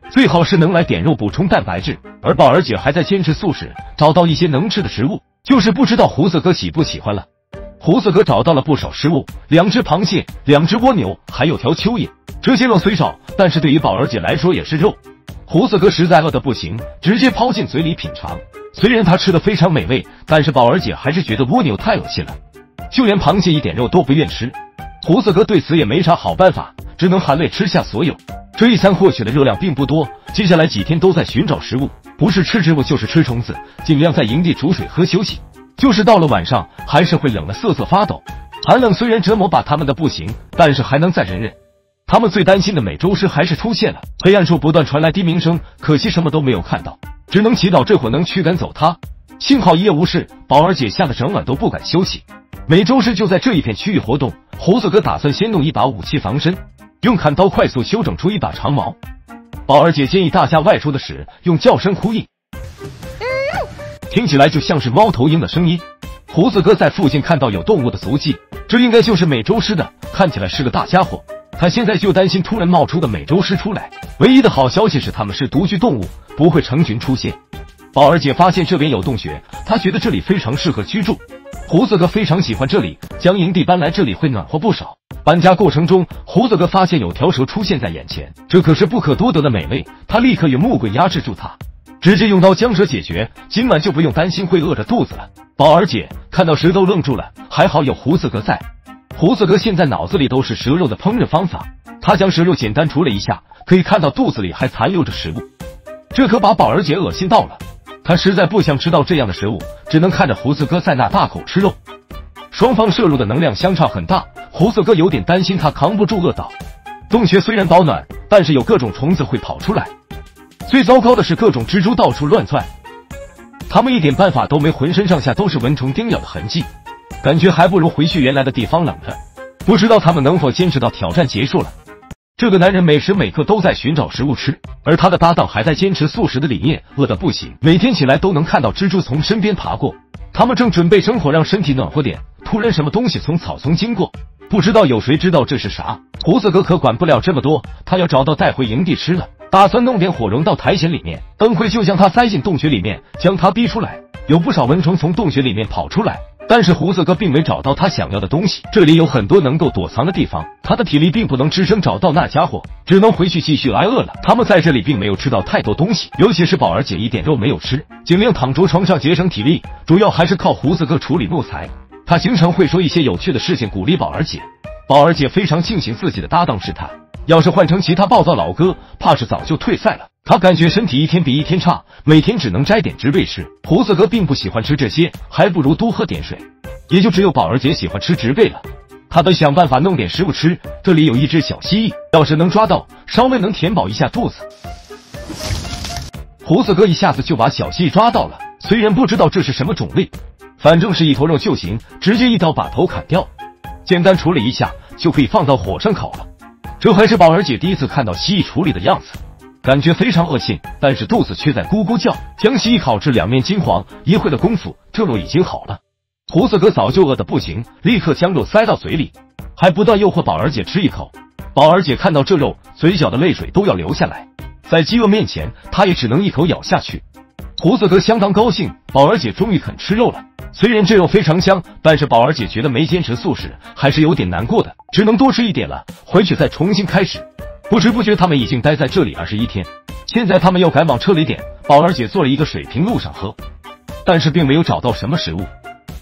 最好是能来点肉补充蛋白质。而宝儿姐还在坚持素食，找到一些能吃的食物，就是不知道胡子哥喜不喜欢了。胡子哥找到了不少食物，两只螃蟹，两只蜗牛，还有条蚯蚓。这些肉虽少，但是对于宝儿姐来说也是肉。胡子哥实在饿得不行，直接抛进嘴里品尝。虽然他吃的非常美味，但是宝儿姐还是觉得蜗牛太恶心了，就连螃蟹一点肉都不愿吃。胡子哥对此也没啥好办法，只能含泪吃下所有。这一餐获取的热量并不多，接下来几天都在寻找食物，不是吃植物就是吃虫子，尽量在营地煮水喝休息。就是到了晚上，还是会冷得瑟瑟发抖。寒冷虽然折磨把他们的不行，但是还能再忍忍。他们最担心的美洲狮还是出现了，黑暗处不断传来低鸣声，可惜什么都没有看到，只能祈祷这会能驱赶走它。幸好一夜无事，宝儿姐吓得整晚都不敢休息。美洲狮就在这一片区域活动，胡子哥打算先弄一把武器防身，用砍刀快速修整出一把长矛。宝儿姐建议大家外出的时用叫声呼应。听起来就像是猫头鹰的声音。胡子哥在附近看到有动物的足迹，这应该就是美洲狮的，看起来是个大家伙。他现在就担心突然冒出的美洲狮出来。唯一的好消息是，他们是独居动物，不会成群出现。宝儿姐发现这边有洞穴，她觉得这里非常适合居住。胡子哥非常喜欢这里，将营地搬来这里会暖和不少。搬家过程中，胡子哥发现有条蛇出现在眼前，这可是不可多得的美味。他立刻用木棍压制住它。直接用刀将蛇解决，今晚就不用担心会饿着肚子了。宝儿姐看到蛇都愣住了，还好有胡子哥在。胡子哥现在脑子里都是蛇肉的烹饪方法，他将蛇肉简单处理一下，可以看到肚子里还残留着食物，这可把宝儿姐恶心到了。他实在不想吃到这样的食物，只能看着胡子哥在那大口吃肉。双方摄入的能量相差很大，胡子哥有点担心他扛不住饿倒。洞穴虽然保暖，但是有各种虫子会跑出来。最糟糕的是，各种蜘蛛到处乱窜，他们一点办法都没，浑身上下都是蚊虫叮咬的痕迹，感觉还不如回去原来的地方冷呢。不知道他们能否坚持到挑战结束了。这个男人每时每刻都在寻找食物吃，而他的搭档还在坚持素食的理念，饿得不行，每天起来都能看到蜘蛛从身边爬过。他们正准备生火让身体暖和点，突然什么东西从草丛经过，不知道有谁知道这是啥？胡子哥可管不了这么多，他要找到带回营地吃了。打算弄点火绒到苔藓里面，等会就将它塞进洞穴里面，将它逼出来。有不少蚊虫从洞穴里面跑出来，但是胡子哥并没找到他想要的东西。这里有很多能够躲藏的地方，他的体力并不能支撑找到那家伙，只能回去继续挨饿了。他们在这里并没有吃到太多东西，尤其是宝儿姐一点肉没有吃，尽量躺着床上节省体力，主要还是靠胡子哥处理木材。他经常会说一些有趣的事情鼓励宝儿姐，宝儿姐非常庆幸自己的搭档是他。要是换成其他暴躁老哥，怕是早就退赛了。他感觉身体一天比一天差，每天只能摘点植被吃。胡子哥并不喜欢吃这些，还不如多喝点水。也就只有宝儿姐喜欢吃植被了。他得想办法弄点食物吃。这里有一只小蜥蜴，要是能抓到，稍微能填饱一下肚子。胡子哥一下子就把小蜥蜴抓到了，虽然不知道这是什么种类，反正是一头肉就行，直接一刀把头砍掉，简单处理一下就可以放到火上烤了。这还是宝儿姐第一次看到蜥蜴处理的样子，感觉非常恶心，但是肚子却在咕咕叫。将蜥蜴烤至两面金黄，一会的功夫，这肉已经好了。胡子哥早就饿得不行，立刻将肉塞到嘴里，还不断诱惑宝儿姐吃一口。宝儿姐看到这肉，嘴角的泪水都要流下来。在饥饿面前，她也只能一口咬下去。胡子哥相当高兴，宝儿姐终于肯吃肉了。虽然这肉非常香，但是宝儿姐觉得没坚持素食还是有点难过的，只能多吃一点了，回去再重新开始。不知不觉，他们已经待在这里二十一天，现在他们要赶往撤离点。宝儿姐做了一个水瓶路上喝，但是并没有找到什么食物，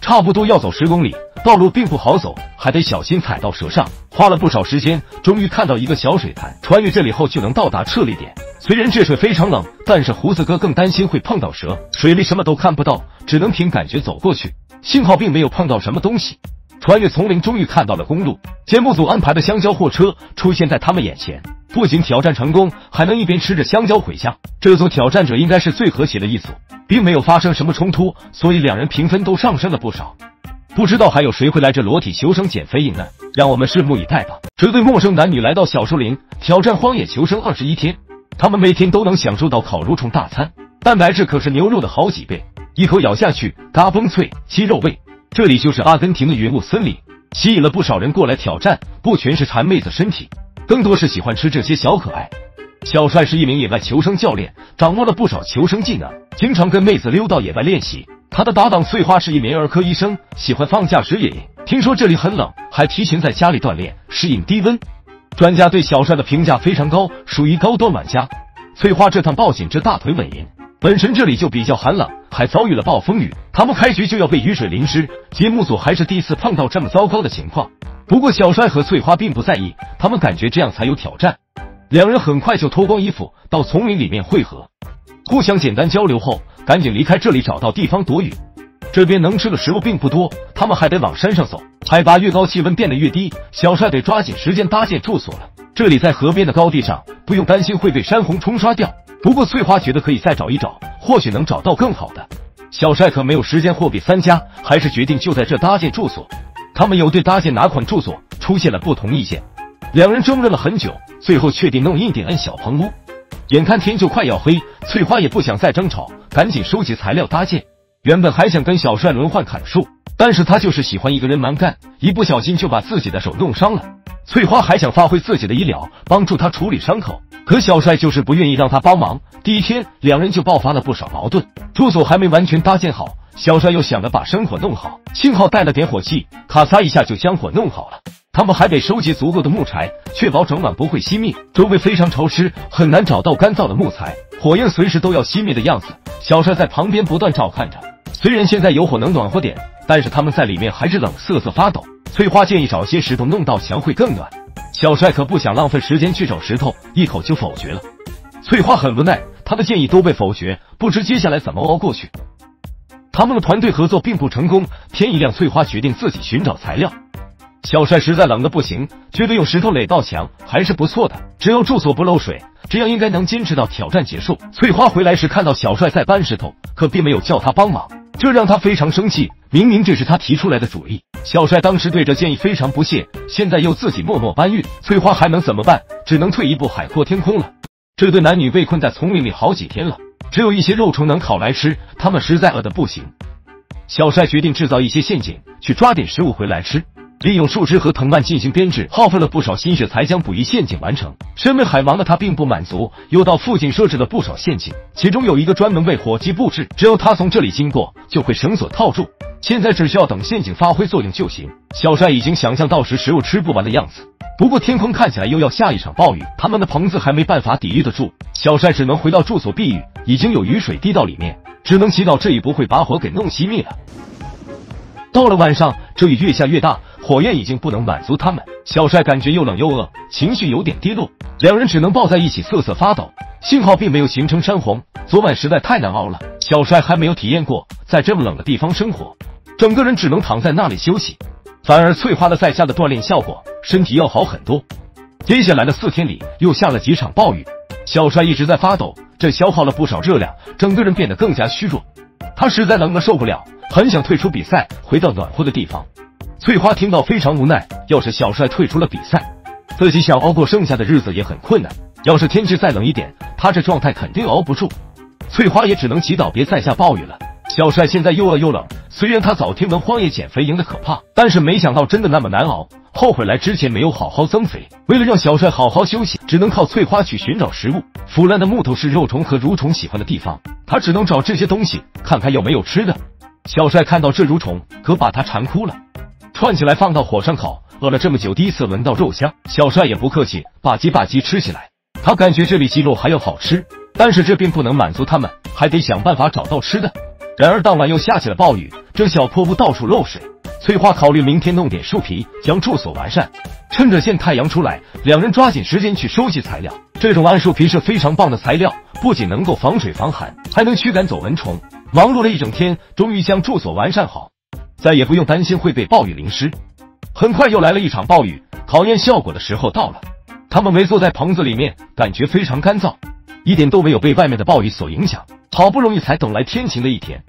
差不多要走十公里，道路并不好走，还得小心踩到蛇上。花了不少时间，终于看到一个小水潭，穿越这里后就能到达撤离点。虽然这水非常冷，但是胡子哥更担心会碰到蛇，水里什么都看不到，只能凭感觉走过去。幸好并没有碰到什么东西。穿越丛林，终于看到了公路。节目组安排的香蕉货车出现在他们眼前，不仅挑战成功，还能一边吃着香蕉回家。这组挑战者应该是最和谐的一组，并没有发生什么冲突，所以两人评分都上升了不少。不知道还有谁会来这裸体求生减肥营呢？让我们拭目以待吧。这对陌生男女来到小树林挑战荒野求生二十一天。他们每天都能享受到烤蠕虫大餐，蛋白质可是牛肉的好几倍，一口咬下去，嘎嘣脆，鸡肉味。这里就是阿根廷的云雾森林，吸引了不少人过来挑战，不全是馋妹子身体，更多是喜欢吃这些小可爱。小帅是一名野外求生教练，掌握了不少求生技能，经常跟妹子溜到野外练习。他的搭档翠花是一名儿科医生，喜欢放假时野营，听说这里很冷，还提前在家里锻炼，适应低温。专家对小帅的评价非常高，属于高端玩家。翠花这趟抱紧这大腿稳赢，本身这里就比较寒冷，还遭遇了暴风雨，他们开局就要被雨水淋湿。节目组还是第一次碰到这么糟糕的情况。不过小帅和翠花并不在意，他们感觉这样才有挑战。两人很快就脱光衣服到丛林里面汇合，互相简单交流后，赶紧离开这里，找到地方躲雨。这边能吃的食物并不多，他们还得往山上走。海拔越高，气温变得越低，小帅得抓紧时间搭建住所了。这里在河边的高地上，不用担心会被山洪冲刷掉。不过翠花觉得可以再找一找，或许能找到更好的。小帅可没有时间货比三家，还是决定就在这搭建住所。他们有对搭建哪款住所出现了不同意见，两人争论了很久，最后确定弄印第安小棚屋。眼看天就快要黑，翠花也不想再争吵，赶紧收集材料搭建。原本还想跟小帅轮换砍树，但是他就是喜欢一个人蛮干，一不小心就把自己的手弄伤了。翠花还想发挥自己的医疗，帮助他处理伤口，可小帅就是不愿意让他帮忙。第一天，两人就爆发了不少矛盾。住所还没完全搭建好，小帅又想着把生火弄好，幸好带了点火器，咔嚓一下就将火弄好了。他们还得收集足够的木柴，确保整晚不会熄灭。周围非常潮湿，很难找到干燥的木材，火焰随时都要熄灭的样子。小帅在旁边不断照看着。虽然现在有火能暖和点，但是他们在里面还是冷瑟瑟发抖。翠花建议找些石头弄到墙会更暖，小帅可不想浪费时间去找石头，一口就否决了。翠花很无奈，他的建议都被否决，不知接下来怎么熬过去。他们的团队合作并不成功，天一亮，翠花决定自己寻找材料。小帅实在冷的不行，觉得用石头垒道墙还是不错的，只要住所不漏水。这样应该能坚持到挑战结束。翠花回来时看到小帅在搬石头，可并没有叫他帮忙，这让他非常生气。明明这是他提出来的主意。小帅当时对这建议非常不屑，现在又自己默默搬运，翠花还能怎么办？只能退一步海阔天空了。这对男女被困在丛林里好几天了，只有一些肉虫能烤来吃，他们实在饿得不行。小帅决定制造一些陷阱，去抓点食物回来吃。利用树枝和藤蔓进行编制，耗费了不少心血才将捕鱼陷阱完成。身为海王的他并不满足，又到附近设置了不少陷阱，其中有一个专门为火鸡布置，只要他从这里经过，就会绳索套住。现在只需要等陷阱发挥作用就行。小帅已经想象到时食物吃不完的样子。不过天空看起来又要下一场暴雨，他们的棚子还没办法抵御得住，小帅只能回到住所避雨。已经有雨水滴到里面，只能祈祷这雨不会把火给弄熄灭了。到了晚上，这雨越下越大。火焰已经不能满足他们，小帅感觉又冷又饿，情绪有点低落，两人只能抱在一起瑟瑟发抖。幸好并没有形成山洪，昨晚实在太难熬了。小帅还没有体验过在这么冷的地方生活，整个人只能躺在那里休息。反而翠花的在家的锻炼效果，身体要好很多。接下来的四天里又下了几场暴雨，小帅一直在发抖，这消耗了不少热量，整个人变得更加虚弱。他实在冷得受不了，很想退出比赛，回到暖和的地方。翠花听到非常无奈，要是小帅退出了比赛，自己想熬过剩下的日子也很困难。要是天气再冷一点，他这状态肯定熬不住。翠花也只能祈祷别再下暴雨了。小帅现在又饿又冷，虽然他早听闻荒野减肥营的可怕，但是没想到真的那么难熬，后悔来之前没有好好增肥。为了让小帅好好休息，只能靠翠花去寻找食物。腐烂的木头是肉虫和蠕虫喜欢的地方，他只能找这些东西，看看有没有吃的。小帅看到这蠕虫，可把他馋哭了。串起来放到火上烤，饿了这么久，第一次闻到肉香。小帅也不客气，吧唧吧唧吃起来。他感觉这比鸡肉还要好吃，但是这并不能满足他们，还得想办法找到吃的。然而当晚又下起了暴雨，这小破屋到处漏水。翠花考虑明天弄点树皮，将住所完善。趁着现太阳出来，两人抓紧时间去收集材料。这种桉树皮是非常棒的材料，不仅能够防水防寒，还能驱赶走蚊虫。忙碌了一整天，终于将住所完善好，再也不用担心会被暴雨淋湿。很快又来了一场暴雨，考验效果的时候到了。他们围坐在棚子里面，感觉非常干燥，一点都没有被外面的暴雨所影响。好不容易才等来天晴的一天，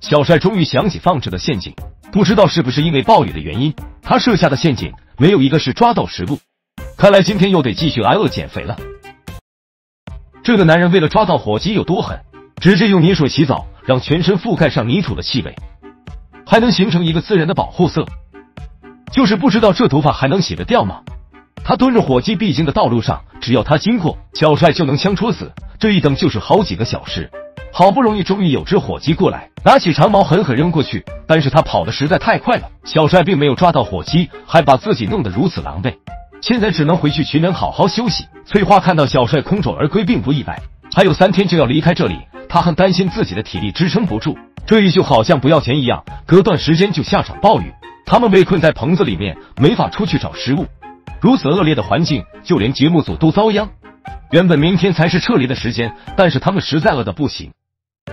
小帅终于想起放置的陷阱，不知道是不是因为暴雨的原因，他设下的陷阱没有一个是抓到食物。看来今天又得继续挨饿减肥了。这个男人为了抓到火鸡有多狠，直接用泥水洗澡。让全身覆盖上泥土的气味，还能形成一个自然的保护色。就是不知道这头发还能洗得掉吗？他蹲着火鸡必经的道路上，只要他经过，小帅就能枪戳死。这一等就是好几个小时。好不容易，终于有只火鸡过来，拿起长矛狠狠扔过去。但是他跑的实在太快了，小帅并没有抓到火鸡，还把自己弄得如此狼狈。现在只能回去群人好好休息。翠花看到小帅空手而归，并不意外。还有三天就要离开这里。他很担心自己的体力支撑不住，这一就好像不要钱一样，隔段时间就下场暴雨。他们被困在棚子里面，没法出去找食物。如此恶劣的环境，就连节目组都遭殃。原本明天才是撤离的时间，但是他们实在饿得不行，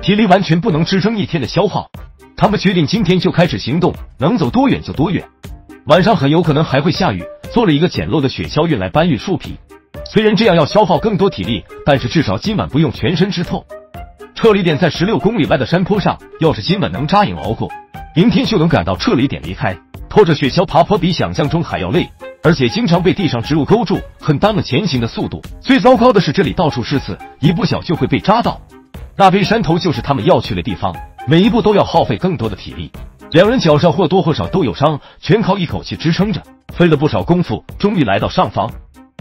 体力完全不能支撑一天的消耗。他们决定今天就开始行动，能走多远就多远。晚上很有可能还会下雨，做了一个简陋的雪橇运来搬运树皮。虽然这样要消耗更多体力，但是至少今晚不用全身湿透。撤离点在十六公里外的山坡上，要是今晚能扎营熬过，明天就能赶到撤离点离开。拖着雪橇爬坡比想象中还要累，而且经常被地上植物勾住，很耽误前行的速度。最糟糕的是这里到处是刺，一不小就会被扎到。那边山头就是他们要去的地方，每一步都要耗费更多的体力。两人脚上或多或少都有伤，全靠一口气支撑着，费了不少功夫，终于来到上方。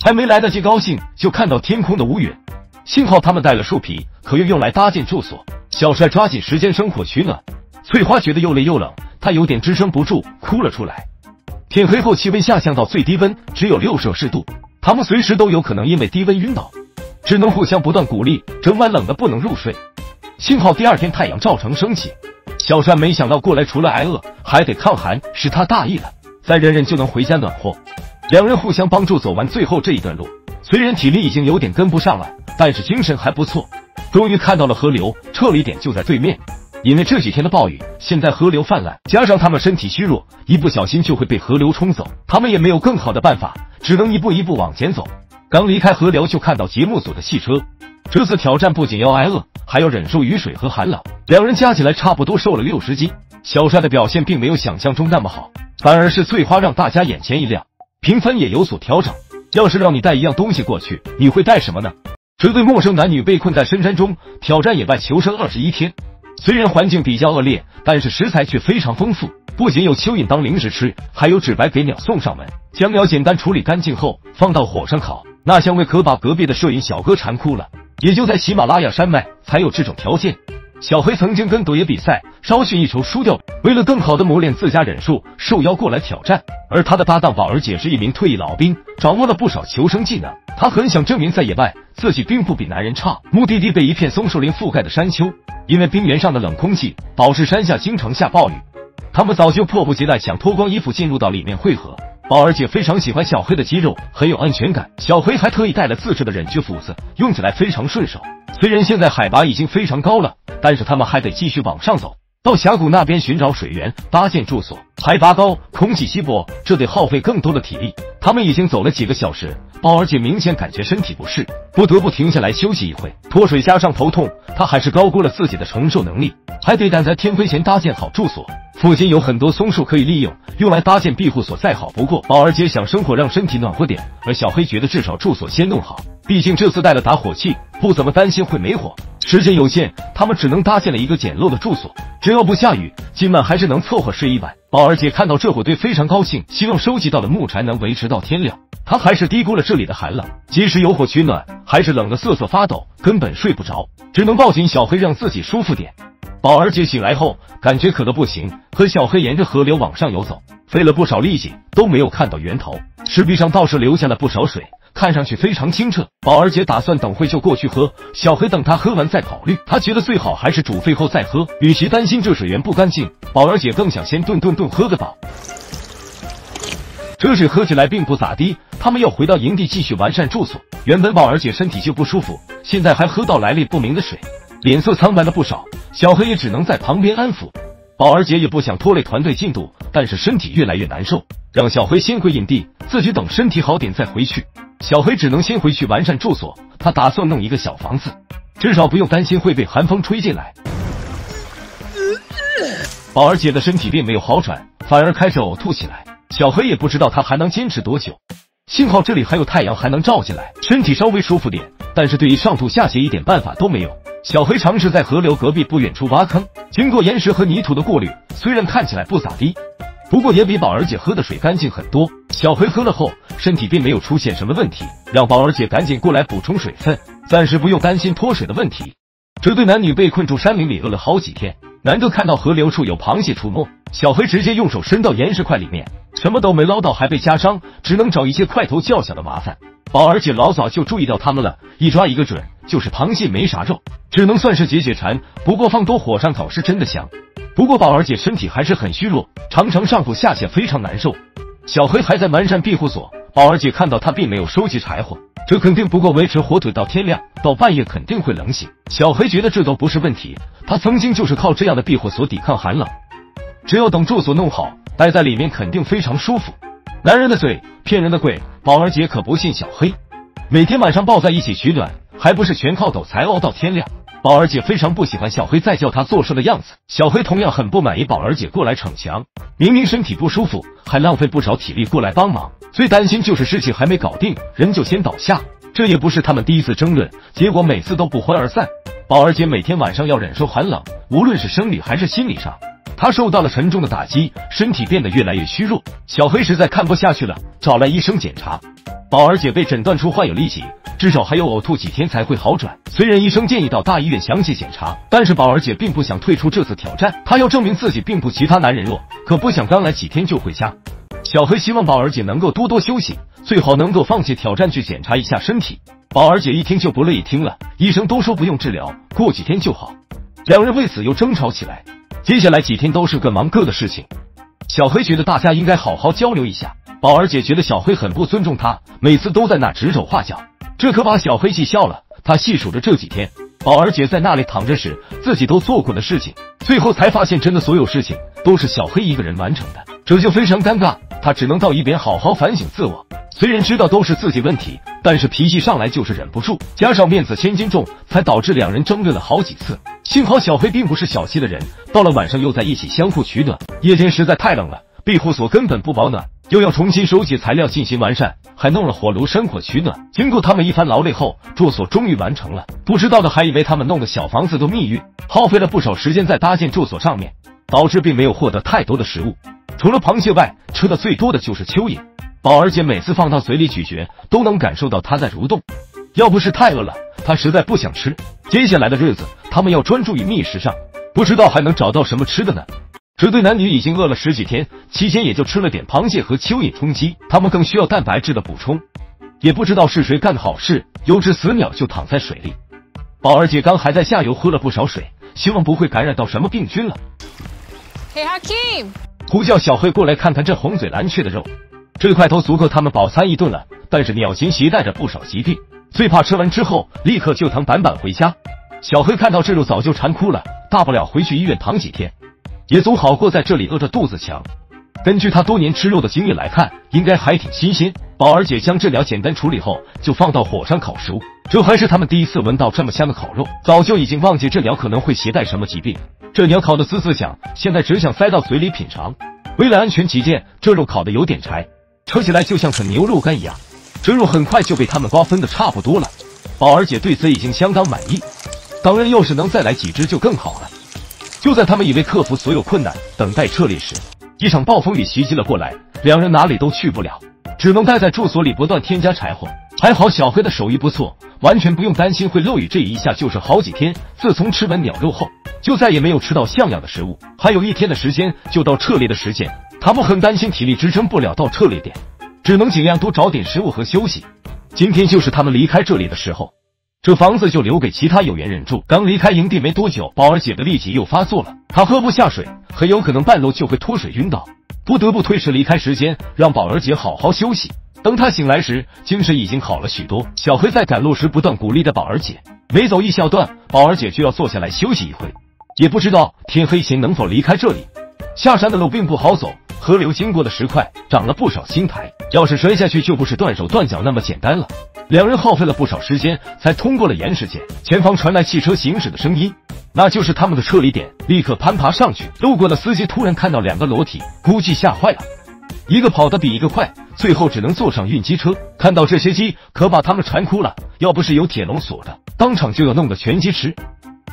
还没来得及高兴，就看到天空的乌云。幸好他们带了树皮，可又用来搭建住所。小帅抓紧时间生火取暖。翠花觉得又累又冷，她有点支撑不住，哭了出来。天黑后，气温下降到最低温只有六摄氏度，他们随时都有可能因为低温晕倒，只能互相不断鼓励。整晚冷的不能入睡。幸好第二天太阳照常升起。小帅没想到过来除了挨饿，还得抗寒，是他大意了。再忍忍就能回家暖和。两人互相帮助走完最后这一段路，虽然体力已经有点跟不上了。但是精神还不错，终于看到了河流，撤离点就在对面。因为这几天的暴雨，现在河流泛滥，加上他们身体虚弱，一不小心就会被河流冲走。他们也没有更好的办法，只能一步一步往前走。刚离开河流，就看到节目组的汽车。这次挑战不仅要挨饿，还要忍受雨水和寒冷。两人加起来差不多瘦了六十斤。小帅的表现并没有想象中那么好，反而是翠花让大家眼前一亮，评分也有所调整。要是让你带一样东西过去，你会带什么呢？这对陌生男女被困在深山中挑战野外求生二十一天，虽然环境比较恶劣，但是食材却非常丰富。不仅有蚯蚓当零食吃，还有纸白给鸟送上门。将鸟简单处理干净后，放到火上烤，那香味可把隔壁的摄影小哥馋哭了。也就在喜马拉雅山脉才有这种条件。小黑曾经跟朵爷比赛，稍逊一筹输掉。为了更好的磨练自家忍术，受邀过来挑战。而他的搭档宝儿姐是一名退役老兵，掌握了不少求生技能。他很想证明在野外自己并不比男人差。目的地被一片松树林覆盖的山丘，因为冰原上的冷空气导致山下经常下暴雨。他们早就迫不及待想脱光衣服进入到里面汇合。宝儿姐非常喜欢小黑的肌肉，很有安全感。小黑还特意带了自制的忍具斧子，用起来非常顺手。虽然现在海拔已经非常高了，但是他们还得继续往上走，到峡谷那边寻找水源，搭建住所。海拔高，空气稀薄，这得耗费更多的体力。他们已经走了几个小时，宝儿姐明显感觉身体不适，不得不停下来休息一会。脱水加上头痛，她还是高估了自己的承受能力，还得赶在天黑前搭建好住所。附近有很多松树可以利用，用来搭建庇护所再好不过。宝儿姐想生火，让身体暖和点，而小黑觉得至少住所先弄好，毕竟这次带了打火器，不怎么担心会没火。时间有限，他们只能搭建了一个简陋的住所。只要不下雨，今晚还是能凑合睡一晚。宝儿姐看到这火堆非常高兴，希望收集到的木柴能维持到天亮。她还是低估了这里的寒冷，即使有火取暖，还是冷得瑟瑟发抖，根本睡不着，只能抱紧小黑让自己舒服点。宝儿姐醒来后，感觉渴得不行，和小黑沿着河流往上游走，费了不少力气，都没有看到源头。石壁上倒是留下了不少水，看上去非常清澈。宝儿姐打算等会就过去喝，小黑等她喝完再考虑。她觉得最好还是煮沸后再喝，与其担心这水源不干净，宝儿姐更想先顿顿顿喝个饱。这水喝起来并不咋地。他们要回到营地继续完善住所。原本宝儿姐身体就不舒服，现在还喝到来历不明的水，脸色苍白了不少。小黑也只能在旁边安抚。宝儿姐也不想拖累团队进度，但是身体越来越难受，让小黑先回营地，自己等身体好点再回去。小黑只能先回去完善住所，他打算弄一个小房子，至少不用担心会被寒风吹进来。宝儿姐的身体并没有好转，反而开始呕吐起来。小黑也不知道他还能坚持多久，幸好这里还有太阳还能照进来，身体稍微舒服点。但是对于上吐下泻一点办法都没有。小黑尝试在河流隔壁不远处挖坑，经过岩石和泥土的过滤，虽然看起来不咋地，不过也比宝儿姐喝的水干净很多。小黑喝了后，身体并没有出现什么问题，让宝儿姐赶紧过来补充水分，暂时不用担心脱水的问题。这对男女被困住山林里饿了好几天，难得看到河流处有螃蟹出没，小黑直接用手伸到岩石块里面，什么都没捞到，还被夹伤，只能找一些块头较小的麻烦。宝儿姐老早就注意到他们了，一抓一个准，就是螃蟹没啥肉，只能算是解解馋。不过放多火上烤是真的香。不过宝儿姐身体还是很虚弱，常常上吐下泻，非常难受。小黑还在完善庇护所，宝儿姐看到他并没有收集柴火，这肯定不够维持火腿到天亮，到半夜肯定会冷醒。小黑觉得这都不是问题，他曾经就是靠这样的庇护所抵抗寒冷，只要等住所弄好，待在里面肯定非常舒服。男人的嘴骗人的鬼，宝儿姐可不信小黑。每天晚上抱在一起取暖，还不是全靠抖才熬到天亮。宝儿姐非常不喜欢小黑再叫她做事的样子，小黑同样很不满意宝儿姐过来逞强，明明身体不舒服，还浪费不少体力过来帮忙。最担心就是事情还没搞定，人就先倒下。这也不是他们第一次争论，结果每次都不欢而散。宝儿姐每天晚上要忍受寒冷，无论是生理还是心理上。她受到了沉重的打击，身体变得越来越虚弱。小黑实在看不下去了，找来医生检查。宝儿姐被诊断出患有痢疾，至少还有呕吐几天才会好转。虽然医生建议到大医院详细检查，但是宝儿姐并不想退出这次挑战。她要证明自己并不其他男人弱，可不想刚来几天就回家。小黑希望宝儿姐能够多多休息，最好能够放弃挑战去检查一下身体。宝儿姐一听就不乐意听了，医生都说不用治疗，过几天就好。两人为此又争吵起来。接下来几天都是各忙各的事情。小黑觉得大家应该好好交流一下。宝儿姐觉得小黑很不尊重她，每次都在那指手画脚，这可把小黑气笑了。他细数着这几天，宝儿姐在那里躺着时自己都做过的事情，最后才发现真的所有事情都是小黑一个人完成的，这就非常尴尬。他只能到一边好好反省自我。虽然知道都是自己问题，但是脾气上来就是忍不住，加上面子千斤重，才导致两人争论了好几次。幸好小黑并不是小气的人，到了晚上又在一起相互取暖。夜间实在太冷了，庇护所根本不保暖，又要重新收集材料进行完善，还弄了火炉生火取暖。经过他们一番劳累后，住所终于完成了。不知道的还以为他们弄的小房子都密运，耗费了不少时间在搭建住所上面，导致并没有获得太多的食物。除了螃蟹外，吃的最多的就是蚯蚓。宝儿姐每次放到嘴里咀嚼，都能感受到它在蠕动。要不是太饿了，她实在不想吃。接下来的日子，他们要专注于觅食上，不知道还能找到什么吃的呢。这对男女已经饿了十几天，期间也就吃了点螃蟹和蚯蚓充饥。他们更需要蛋白质的补充。也不知道是谁干的好事，有只死鸟就躺在水里。宝儿姐刚还在下游喝了不少水，希望不会感染到什么病菌了。Hey, Hakeem. 呼叫小黑过来看看这红嘴蓝雀的肉。这块头足够他们饱餐一顿了，但是鸟禽携带着不少疾病，最怕吃完之后立刻就躺板板回家。小黑看到这肉早就馋哭了，大不了回去医院躺几天，也总好过在这里饿着肚子强。根据他多年吃肉的经验来看，应该还挺新鲜。宝儿姐将这鸟简单处理后，就放到火上烤熟。这还是他们第一次闻到这么香的烤肉，早就已经忘记这鸟可能会携带什么疾病。这鸟烤的滋滋响，现在只想塞到嘴里品尝。为了安全起见，这肉烤的有点柴。吃起来就像啃牛肉干一样，这肉很快就被他们瓜分的差不多了。宝儿姐对此已经相当满意，当然要是能再来几只就更好了。就在他们以为克服所有困难，等待撤离时，一场暴风雨袭击了过来，两人哪里都去不了，只能待在住所里不断添加柴火。还好小黑的手艺不错，完全不用担心会漏雨，这一下就是好几天。自从吃完鸟肉后，就再也没有吃到像样的食物。还有一天的时间就到撤离的时间。他们很担心体力支撑不了到撤离点，只能尽量多找点食物和休息。今天就是他们离开这里的时候，这房子就留给其他有缘人住。刚离开营地没多久，宝儿姐的痢疾又发作了，她喝不下水，很有可能半路就会脱水晕倒。不得不推迟离开时间，让宝儿姐好好休息。等她醒来时，精神已经好了许多。小黑在赶路时不断鼓励着宝儿姐，每走一小段，宝儿姐就要坐下来休息一会。也不知道天黑前能否离开这里。下山的路并不好走，河流经过的石块长了不少青苔，要是摔下去就不是断手断脚那么简单了。两人耗费了不少时间才通过了岩石间，前方传来汽车行驶的声音，那就是他们的撤离点。立刻攀爬上去，路过的司机突然看到两个裸体，估计吓坏了，一个跑得比一个快，最后只能坐上运机车。看到这些鸡，可把他们馋哭了，要不是有铁笼锁着，当场就要弄个全鸡吃。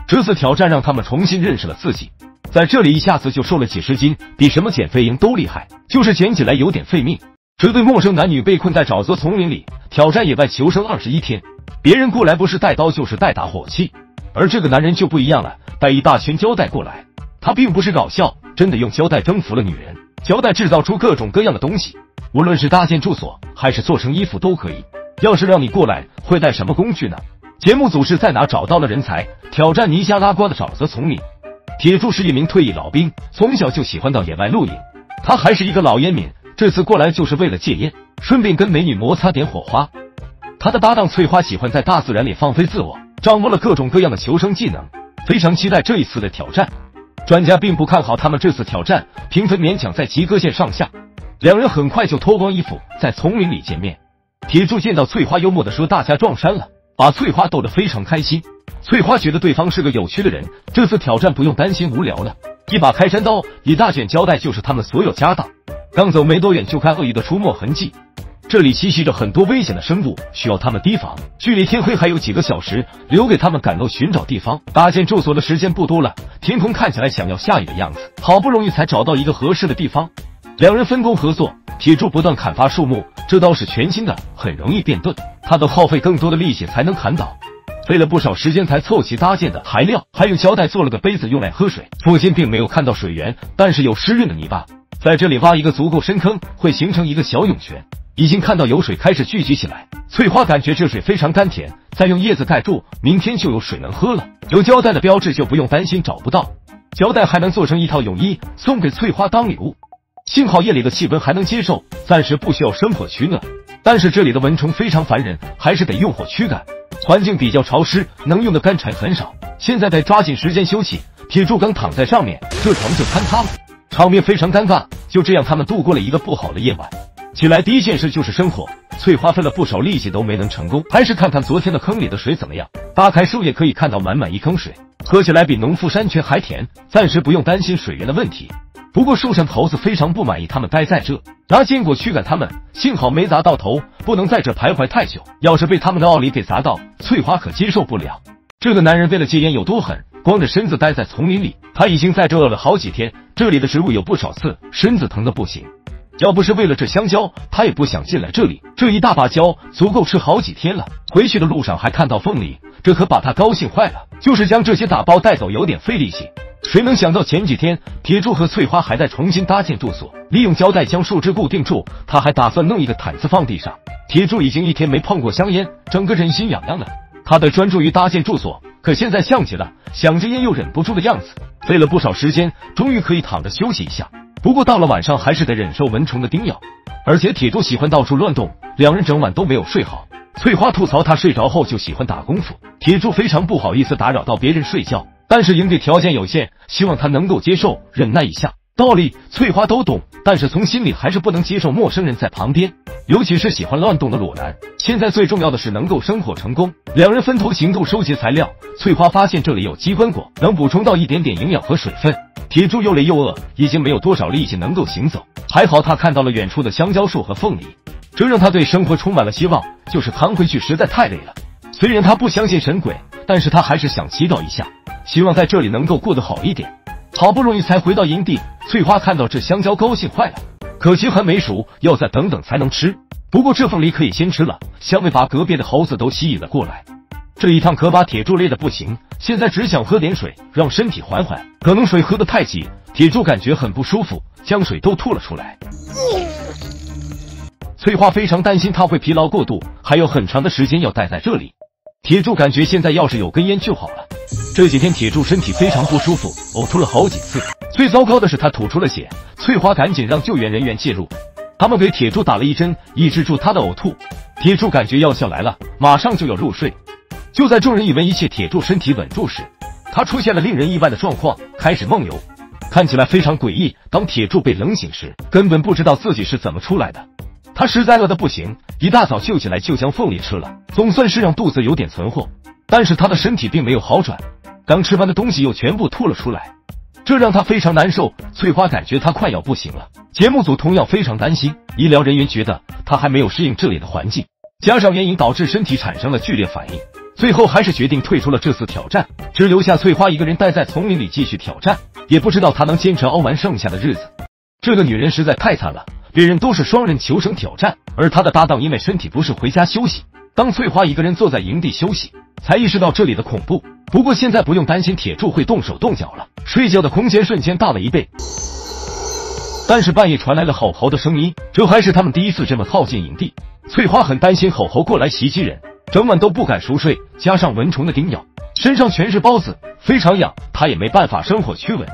这次挑战让他们重新认识了自己。在这里一下子就瘦了几十斤，比什么减肥营都厉害，就是减起来有点费命。这对陌生男女被困在沼泽丛林里挑战野外求生二十一天，别人过来不是带刀就是带打火器，而这个男人就不一样了，带一大圈胶带过来。他并不是搞笑，真的用胶带征服了女人。胶带制造出各种各样的东西，无论是搭建住所还是做成衣服都可以。要是让你过来，会带什么工具呢？节目组是在哪找到了人才挑战尼加拉瓜的沼泽丛林？铁柱是一名退役老兵，从小就喜欢到野外露营。他还是一个老烟民，这次过来就是为了戒烟，顺便跟美女摩擦点火花。他的搭档翠花喜欢在大自然里放飞自我，掌握了各种各样的求生技能，非常期待这一次的挑战。专家并不看好他们这次挑战，评分勉强在及格线上下。两人很快就脱光衣服，在丛林里见面。铁柱见到翠花，幽默的说：“大家撞衫了。”把翠花逗得非常开心。翠花觉得对方是个有趣的人，这次挑战不用担心无聊了。一把开山刀，一大卷胶带就是他们所有家当。刚走没多远，就看鳄鱼的出没痕迹。这里栖息着很多危险的生物，需要他们提防。距离天黑还有几个小时，留给他们赶路寻找地方搭建住所的时间不多了。天空看起来想要下雨的样子，好不容易才找到一个合适的地方。两人分工合作，铁柱不断砍伐树木，这刀是全新的，很容易变钝。他得耗费更多的力气才能砍倒。费了不少时间才凑齐搭建的材料，还用胶带做了个杯子用来喝水。附近并没有看到水源，但是有湿润的泥巴，在这里挖一个足够深坑，会形成一个小涌泉。已经看到有水开始聚集起来，翠花感觉这水非常甘甜，再用叶子盖住，明天就有水能喝了。有胶带的标志就不用担心找不到，胶带还能做成一套泳衣送给翠花当礼物。幸好夜里的气温还能接受，暂时不需要生火取暖。但是这里的蚊虫非常烦人，还是得用火驱赶。环境比较潮湿，能用的干柴很少。现在得抓紧时间休息。铁柱刚躺在上面，这床就坍塌了，场面非常尴尬。就这样，他们度过了一个不好的夜晚。起来第一件事就是生火。翠花费了不少力气都没能成功，还是看看昨天的坑里的水怎么样。扒开树叶可以看到满满一坑水，喝起来比农夫山泉还甜。暂时不用担心水源的问题。不过树上猴子非常不满意他们待在这，拿坚果驱赶他们。幸好没砸到头，不能在这徘徊太久。要是被他们的奥利给砸到，翠花可接受不了。这个男人为了戒烟有多狠，光着身子待在丛林里。他已经在这饿了好几天，这里的植物有不少刺，身子疼的不行。要不是为了这香蕉，他也不想进来这里。这一大把蕉足够吃好几天了。回去的路上还看到凤梨，这可把他高兴坏了。就是将这些打包带走有点费力气。谁能想到前几天铁柱和翠花还在重新搭建住所，利用胶带将树枝固定住。他还打算弄一个毯子放地上。铁柱已经一天没碰过香烟，整个人心痒痒的。他得专注于搭建住所，可现在像极了想着烟又忍不住的样子。费了不少时间，终于可以躺着休息一下。不过到了晚上还是得忍受蚊虫的叮咬，而且铁柱喜欢到处乱动，两人整晚都没有睡好。翠花吐槽他睡着后就喜欢打功夫，铁柱非常不好意思打扰到别人睡觉。但是营地条件有限，希望他能够接受，忍耐一下。道理翠花都懂，但是从心里还是不能接受陌生人在旁边，尤其是喜欢乱动的裸男。现在最重要的是能够生火成功。两人分头行动，收集材料。翠花发现这里有机关果，能补充到一点点营养和水分。铁柱又累又饿，已经没有多少力气能够行走。还好他看到了远处的香蕉树和凤梨，这让他对生活充满了希望。就是扛回去实在太累了。虽然他不相信神鬼，但是他还是想祈祷一下。希望在这里能够过得好一点。好不容易才回到营地，翠花看到这香蕉高兴坏了，可惜还没熟，要再等等才能吃。不过这凤梨可以先吃了，香味把隔壁的猴子都吸引了过来。这一趟可把铁柱累得不行，现在只想喝点水，让身体缓缓。可能水喝得太急，铁柱感觉很不舒服，将水都吐了出来。翠花非常担心他会疲劳过度，还有很长的时间要待在这里。铁柱感觉现在要是有根烟就好了。这几天铁柱身体非常不舒服，呕吐了好几次，最糟糕的是他吐出了血，翠花赶紧让救援人员介入，他们给铁柱打了一针，抑制住他的呕吐。铁柱感觉药效来了，马上就要入睡。就在众人以为一切铁柱身体稳住时，他出现了令人意外的状况，开始梦游，看起来非常诡异。当铁柱被冷醒时，根本不知道自己是怎么出来的。他实在饿得不行，一大早就起来就将凤梨吃了，总算是让肚子有点存货。但是他的身体并没有好转，刚吃完的东西又全部吐了出来，这让他非常难受。翠花感觉他快要不行了，节目组同样非常担心，医疗人员觉得他还没有适应这里的环境，加上原因导致身体产生了剧烈反应，最后还是决定退出了这次挑战，只留下翠花一个人待在丛林里继续挑战。也不知道他能坚持熬完剩下的日子。这个女人实在太惨了。别人都是双人求生挑战，而她的搭档因为身体不适回家休息。当翠花一个人坐在营地休息，才意识到这里的恐怖。不过现在不用担心铁柱会动手动脚了，睡觉的空间瞬间大了一倍。但是半夜传来了吼吼的声音，这还是他们第一次这么靠近营地。翠花很担心吼吼过来袭击人，整晚都不敢熟睡，加上蚊虫的叮咬，身上全是包子，非常痒。她也没办法生火驱蚊。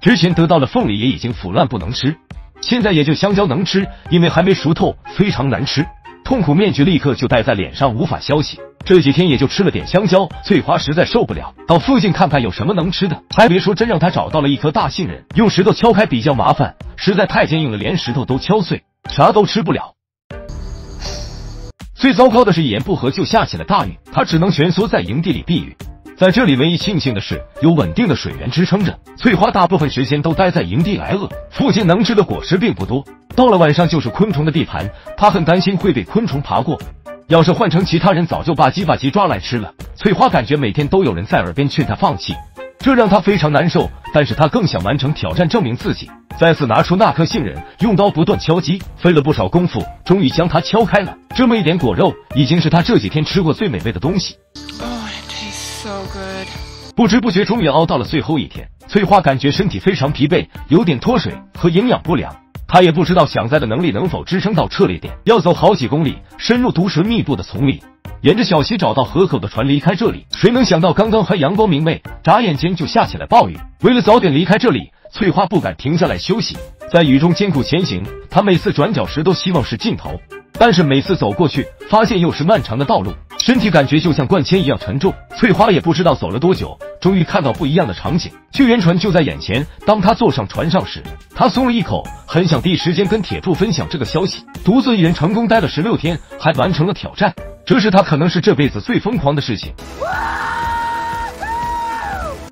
之前得到的凤梨也已经腐烂不能吃。现在也就香蕉能吃，因为还没熟透，非常难吃。痛苦面具立刻就戴在脸上，无法消息。这几天也就吃了点香蕉，翠花实在受不了，到附近看看有什么能吃的。还别说，真让他找到了一颗大杏仁，用石头敲开比较麻烦，实在太坚硬了，连石头都敲碎，啥都吃不了。最糟糕的是，一言不合就下起了大雨，他只能蜷缩在营地里避雨。在这里，唯一庆幸的是有稳定的水源支撑着。翠花大部分时间都待在营地挨饿，附近能吃的果实并不多。到了晚上就是昆虫的地盘，她很担心会被昆虫爬过。要是换成其他人，早就把鸡把鸡抓来吃了。翠花感觉每天都有人在耳边劝她放弃，这让她非常难受。但是她更想完成挑战，证明自己。再次拿出那颗杏仁，用刀不断敲击，费了不少功夫，终于将它敲开了。这么一点果肉，已经是她这几天吃过最美味的东西。不知不觉终于熬到了最后一天，翠花感觉身体非常疲惫，有点脱水和营养不良。她也不知道想在的能力能否支撑到撤离点，要走好几公里，深入毒蛇密布的丛林，沿着小溪找到河口的船离开这里。谁能想到刚刚还阳光明媚，眨眼间就下起了暴雨。为了早点离开这里，翠花不敢停下来休息，在雨中艰苦前行。她每次转角时都希望是尽头，但是每次走过去，发现又是漫长的道路。身体感觉就像灌铅一样沉重，翠花也不知道走了多久，终于看到不一样的场景，救援船就在眼前。当他坐上船上时，他松了一口，很想第一时间跟铁柱分享这个消息。独自一人成功待了十六天，还完成了挑战，这是他可能是这辈子最疯狂的事情。哇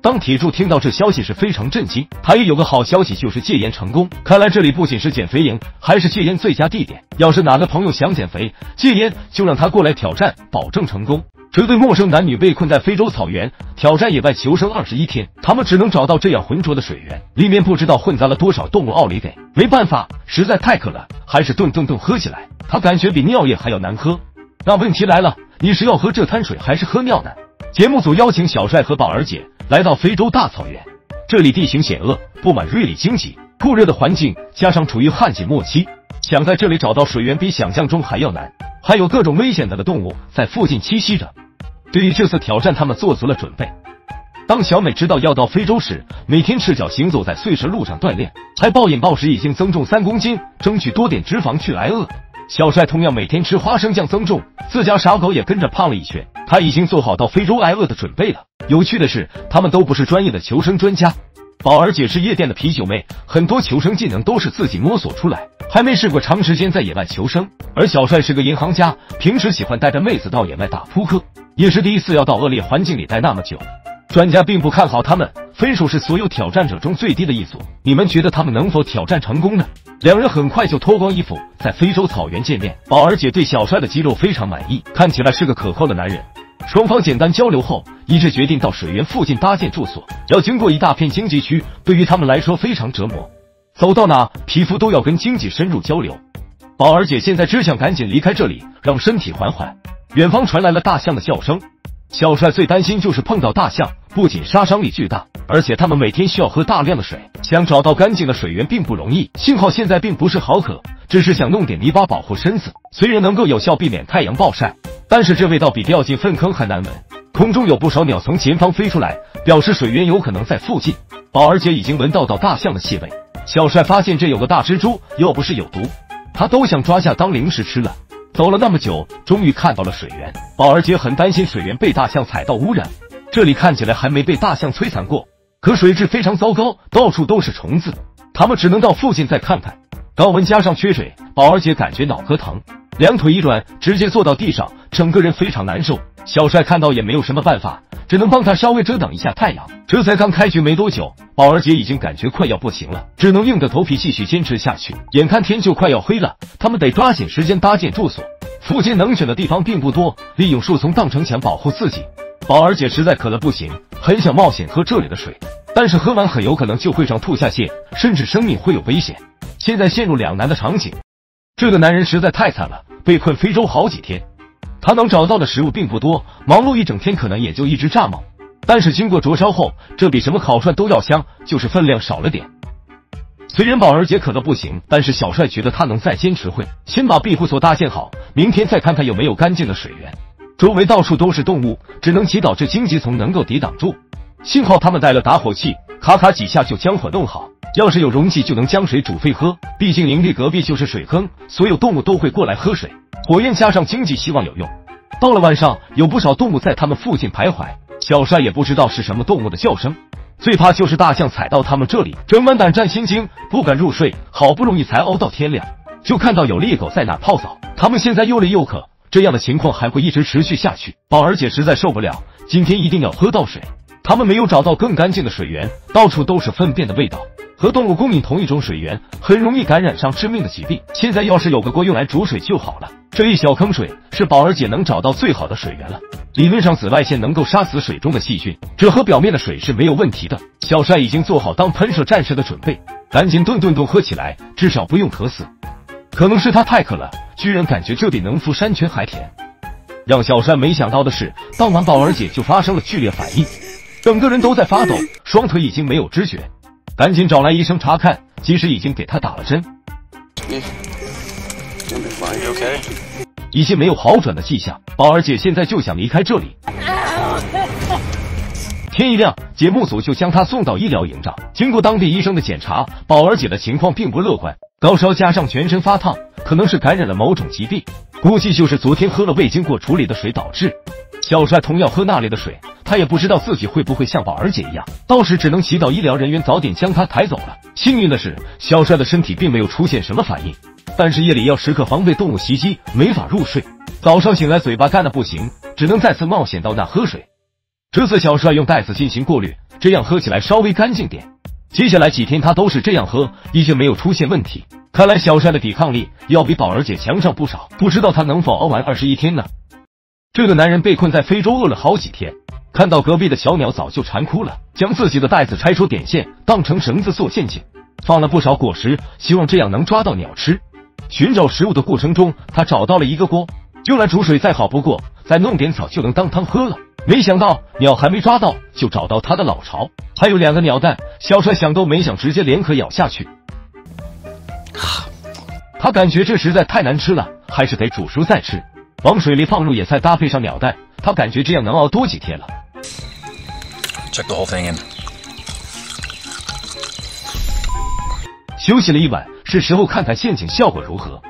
当铁柱听到这消息时，非常震惊。他也有个好消息，就是戒烟成功。看来这里不仅是减肥营，还是戒烟最佳地点。要是哪个朋友想减肥戒烟，就让他过来挑战，保证成功。这对陌生男女被困在非洲草原，挑战野外求生二十一天，他们只能找到这样浑浊的水源，里面不知道混杂了多少动物奥利给。没办法，实在太渴了，还是顿顿顿喝起来。他感觉比尿液还要难喝。那问题来了，你是要喝这滩水，还是喝尿呢？节目组邀请小帅和宝儿姐。来到非洲大草原，这里地形险恶，布满锐利荆棘，酷热的环境加上处于旱季末期，想在这里找到水源比想象中还要难。还有各种危险的的动物在附近栖息着。对于这次挑战，他们做足了准备。当小美知道要到非洲时，每天赤脚行走在碎石路上锻炼，还暴饮暴食，已经增重三公斤，争取多点脂肪去挨饿。小帅同样每天吃花生酱增重，自家傻狗也跟着胖了一圈。他已经做好到非洲挨饿的准备了。有趣的是，他们都不是专业的求生专家。宝儿姐是夜店的啤酒妹，很多求生技能都是自己摸索出来，还没试过长时间在野外求生。而小帅是个银行家，平时喜欢带着妹子到野外打扑克，也是第一次要到恶劣环境里待那么久。专家并不看好他们，分数是所有挑战者中最低的一组。你们觉得他们能否挑战成功呢？两人很快就脱光衣服，在非洲草原见面。宝儿姐对小帅的肌肉非常满意，看起来是个可靠的男人。双方简单交流后，一致决定到水源附近搭建住所。要经过一大片荆棘区，对于他们来说非常折磨。走到哪，皮肤都要跟荆棘深入交流。宝儿姐现在只想赶紧离开这里，让身体缓缓。远方传来了大象的叫声。小帅最担心就是碰到大象，不仅杀伤力巨大，而且他们每天需要喝大量的水，想找到干净的水源并不容易。幸好现在并不是好渴，只是想弄点泥巴保护身子。虽然能够有效避免太阳暴晒。但是这味道比掉进粪坑还难闻。空中有不少鸟从前方飞出来，表示水源有可能在附近。宝儿姐已经闻到到大象的气味。小帅发现这有个大蜘蛛，要不是有毒，他都想抓下当零食吃了。走了那么久，终于看到了水源。宝儿姐很担心水源被大象踩到污染。这里看起来还没被大象摧残过，可水质非常糟糕，到处都是虫子。他们只能到附近再看看。高温加上缺水，宝儿姐感觉脑壳疼，两腿一软，直接坐到地上，整个人非常难受。小帅看到也没有什么办法，只能帮他稍微遮挡一下太阳。这才刚开局没多久，宝儿姐已经感觉快要不行了，只能硬着头皮继续坚持下去。眼看天就快要黑了，他们得抓紧时间搭建住所。附近能选的地方并不多，利用树丛当城墙保护自己。宝儿姐实在渴了不行，很想冒险喝这里的水，但是喝完很有可能就会上吐下泻，甚至生命会有危险。现在陷入两难的场景，这个男人实在太惨了，被困非洲好几天。他能找到的食物并不多，忙碌一整天可能也就一只蚱蜢。但是经过灼烧后，这比什么烤串都要香，就是分量少了点。虽然宝儿姐渴得不行，但是小帅觉得他能再坚持会，先把庇护所搭建好，明天再看看有没有干净的水源。周围到处都是动物，只能祈祷这荆棘丛能够抵挡住。幸好他们带了打火器，咔咔几下就将火弄好。要是有容器，就能将水煮沸喝。毕竟营地隔壁就是水坑，所有动物都会过来喝水。火焰加上经济，希望有用。到了晚上，有不少动物在他们附近徘徊。小帅也不知道是什么动物的叫声，最怕就是大象踩到他们这里，整晚胆战心惊，不敢入睡。好不容易才熬到天亮，就看到有猎狗在那泡澡。他们现在又累又渴，这样的情况还会一直持续下去。宝儿姐实在受不了，今天一定要喝到水。他们没有找到更干净的水源，到处都是粪便的味道。和动物共饮同一种水源，很容易感染上致命的疾病。现在要是有个锅用来煮水就好了。这一小坑水是宝儿姐能找到最好的水源了。理论上紫外线能够杀死水中的细菌，只和表面的水是没有问题的。小帅已经做好当喷射战士的准备，赶紧顿顿都喝起来，至少不用渴死。可能是他太渴了，居然感觉这比农夫山泉还甜。让小帅没想到的是，当晚宝儿姐就发生了剧烈反应，整个人都在发抖，双腿已经没有知觉。赶紧找来医生查看，其实已经给他打了针，一些没有好转的迹象。宝儿姐现在就想离开这里。天一亮，节目组就将她送到医疗营帐。经过当地医生的检查，宝儿姐的情况并不乐观，高烧加上全身发烫，可能是感染了某种疾病，估计就是昨天喝了未经过处理的水导致。小帅同样喝那里的水。他也不知道自己会不会像宝儿姐一样，到时只能祈祷医疗人员早点将他抬走了。幸运的是，小帅的身体并没有出现什么反应，但是夜里要时刻防备动物袭击，没法入睡。早上醒来嘴巴干的不行，只能再次冒险到那喝水。这次小帅用袋子进行过滤，这样喝起来稍微干净点。接下来几天他都是这样喝，依旧没有出现问题。看来小帅的抵抗力要比宝儿姐强上不少，不知道他能否熬完二十一天呢？这个男人被困在非洲饿了好几天。看到隔壁的小鸟早就馋哭了，将自己的袋子拆出点线，当成绳子做陷阱，放了不少果实，希望这样能抓到鸟吃。寻找食物的过程中，他找到了一个锅，用来煮水再好不过，再弄点草就能当汤喝了。没想到鸟还没抓到，就找到他的老巢，还有两个鸟蛋。小帅想都没想，直接连壳咬下去。他感觉这实在太难吃了，还是得煮熟再吃。往水里放入野菜，搭配上鸟蛋，他感觉这样能熬多几天了。Check the whole thing in。休息了一晚，是时候看看陷阱效果如何。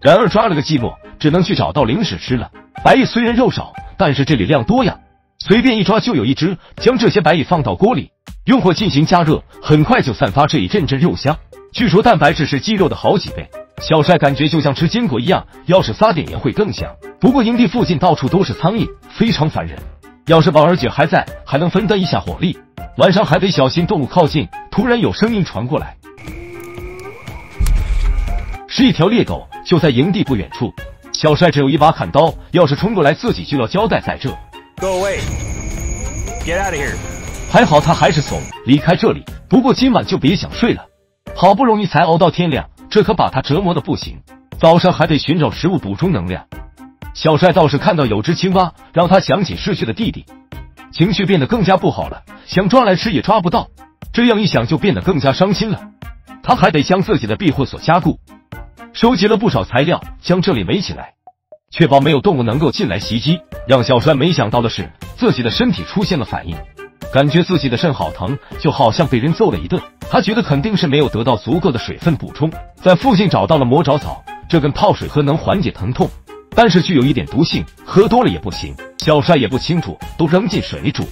然而抓了个寂寞，只能去找到零食吃了。白蚁虽然肉少，但是这里量多呀，随便一抓就有一只。将这些白蚁放到锅里，用火进行加热，很快就散发这一阵阵肉香。据说蛋白质是鸡肉的好几倍。小帅感觉就像吃坚果一样，要是撒点盐会更香。不过营地附近到处都是苍蝇，非常烦人。要是宝儿姐还在，还能分担一下火力。晚上还得小心动物靠近。突然有声音传过来，是一条猎狗，就在营地不远处。小帅只有一把砍刀，要是冲过来，自己就要交代在这。Go away. Get out of here. 还好他还是怂，离开这里。不过今晚就别想睡了，好不容易才熬到天亮。这可把他折磨的不行，早上还得寻找食物补充能量。小帅倒是看到有只青蛙，让他想起失去的弟弟，情绪变得更加不好了。想抓来吃也抓不到，这样一想就变得更加伤心了。他还得将自己的庇护所加固，收集了不少材料，将这里围起来，确保没有动物能够进来袭击。让小帅没想到的是，自己的身体出现了反应，感觉自己的肾好疼，就好像被人揍了一顿。他觉得肯定是没有得到足够的水分补充，在附近找到了魔爪草，这跟泡水喝能缓解疼痛，但是具有一点毒性，喝多了也不行。小帅也不清楚，都扔进水里煮，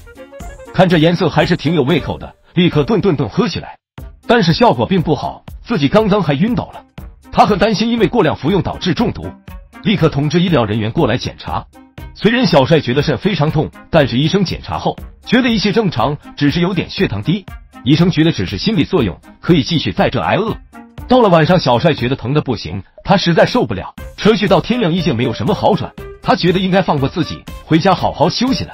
看这颜色还是挺有胃口的，立刻顿顿顿喝起来，但是效果并不好，自己刚刚还晕倒了。他很担心，因为过量服用导致中毒，立刻通知医疗人员过来检查。虽然小帅觉得肾非常痛，但是医生检查后觉得一切正常，只是有点血糖低。医生觉得只是心理作用，可以继续在这挨饿。到了晚上，小帅觉得疼的不行，他实在受不了，持续到天亮依旧没有什么好转。他觉得应该放过自己，回家好好休息了。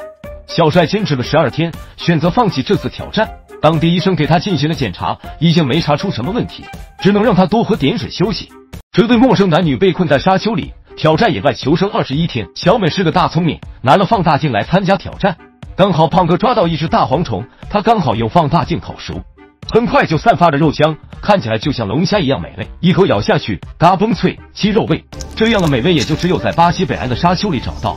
小帅坚持了十二天，选择放弃这次挑战。当地医生给他进行了检查，已经没查出什么问题，只能让他多喝点水休息。这对陌生男女被困在沙丘里，挑战野外求生二十一天。小美是个大聪明，拿了放大镜来参加挑战。刚好胖哥抓到一只大蝗虫，他刚好用放大镜烤熟，很快就散发着肉香，看起来就像龙虾一样美味。一口咬下去，嘎嘣脆，鸡肉味。这样的美味也就只有在巴西北岸的沙丘里找到。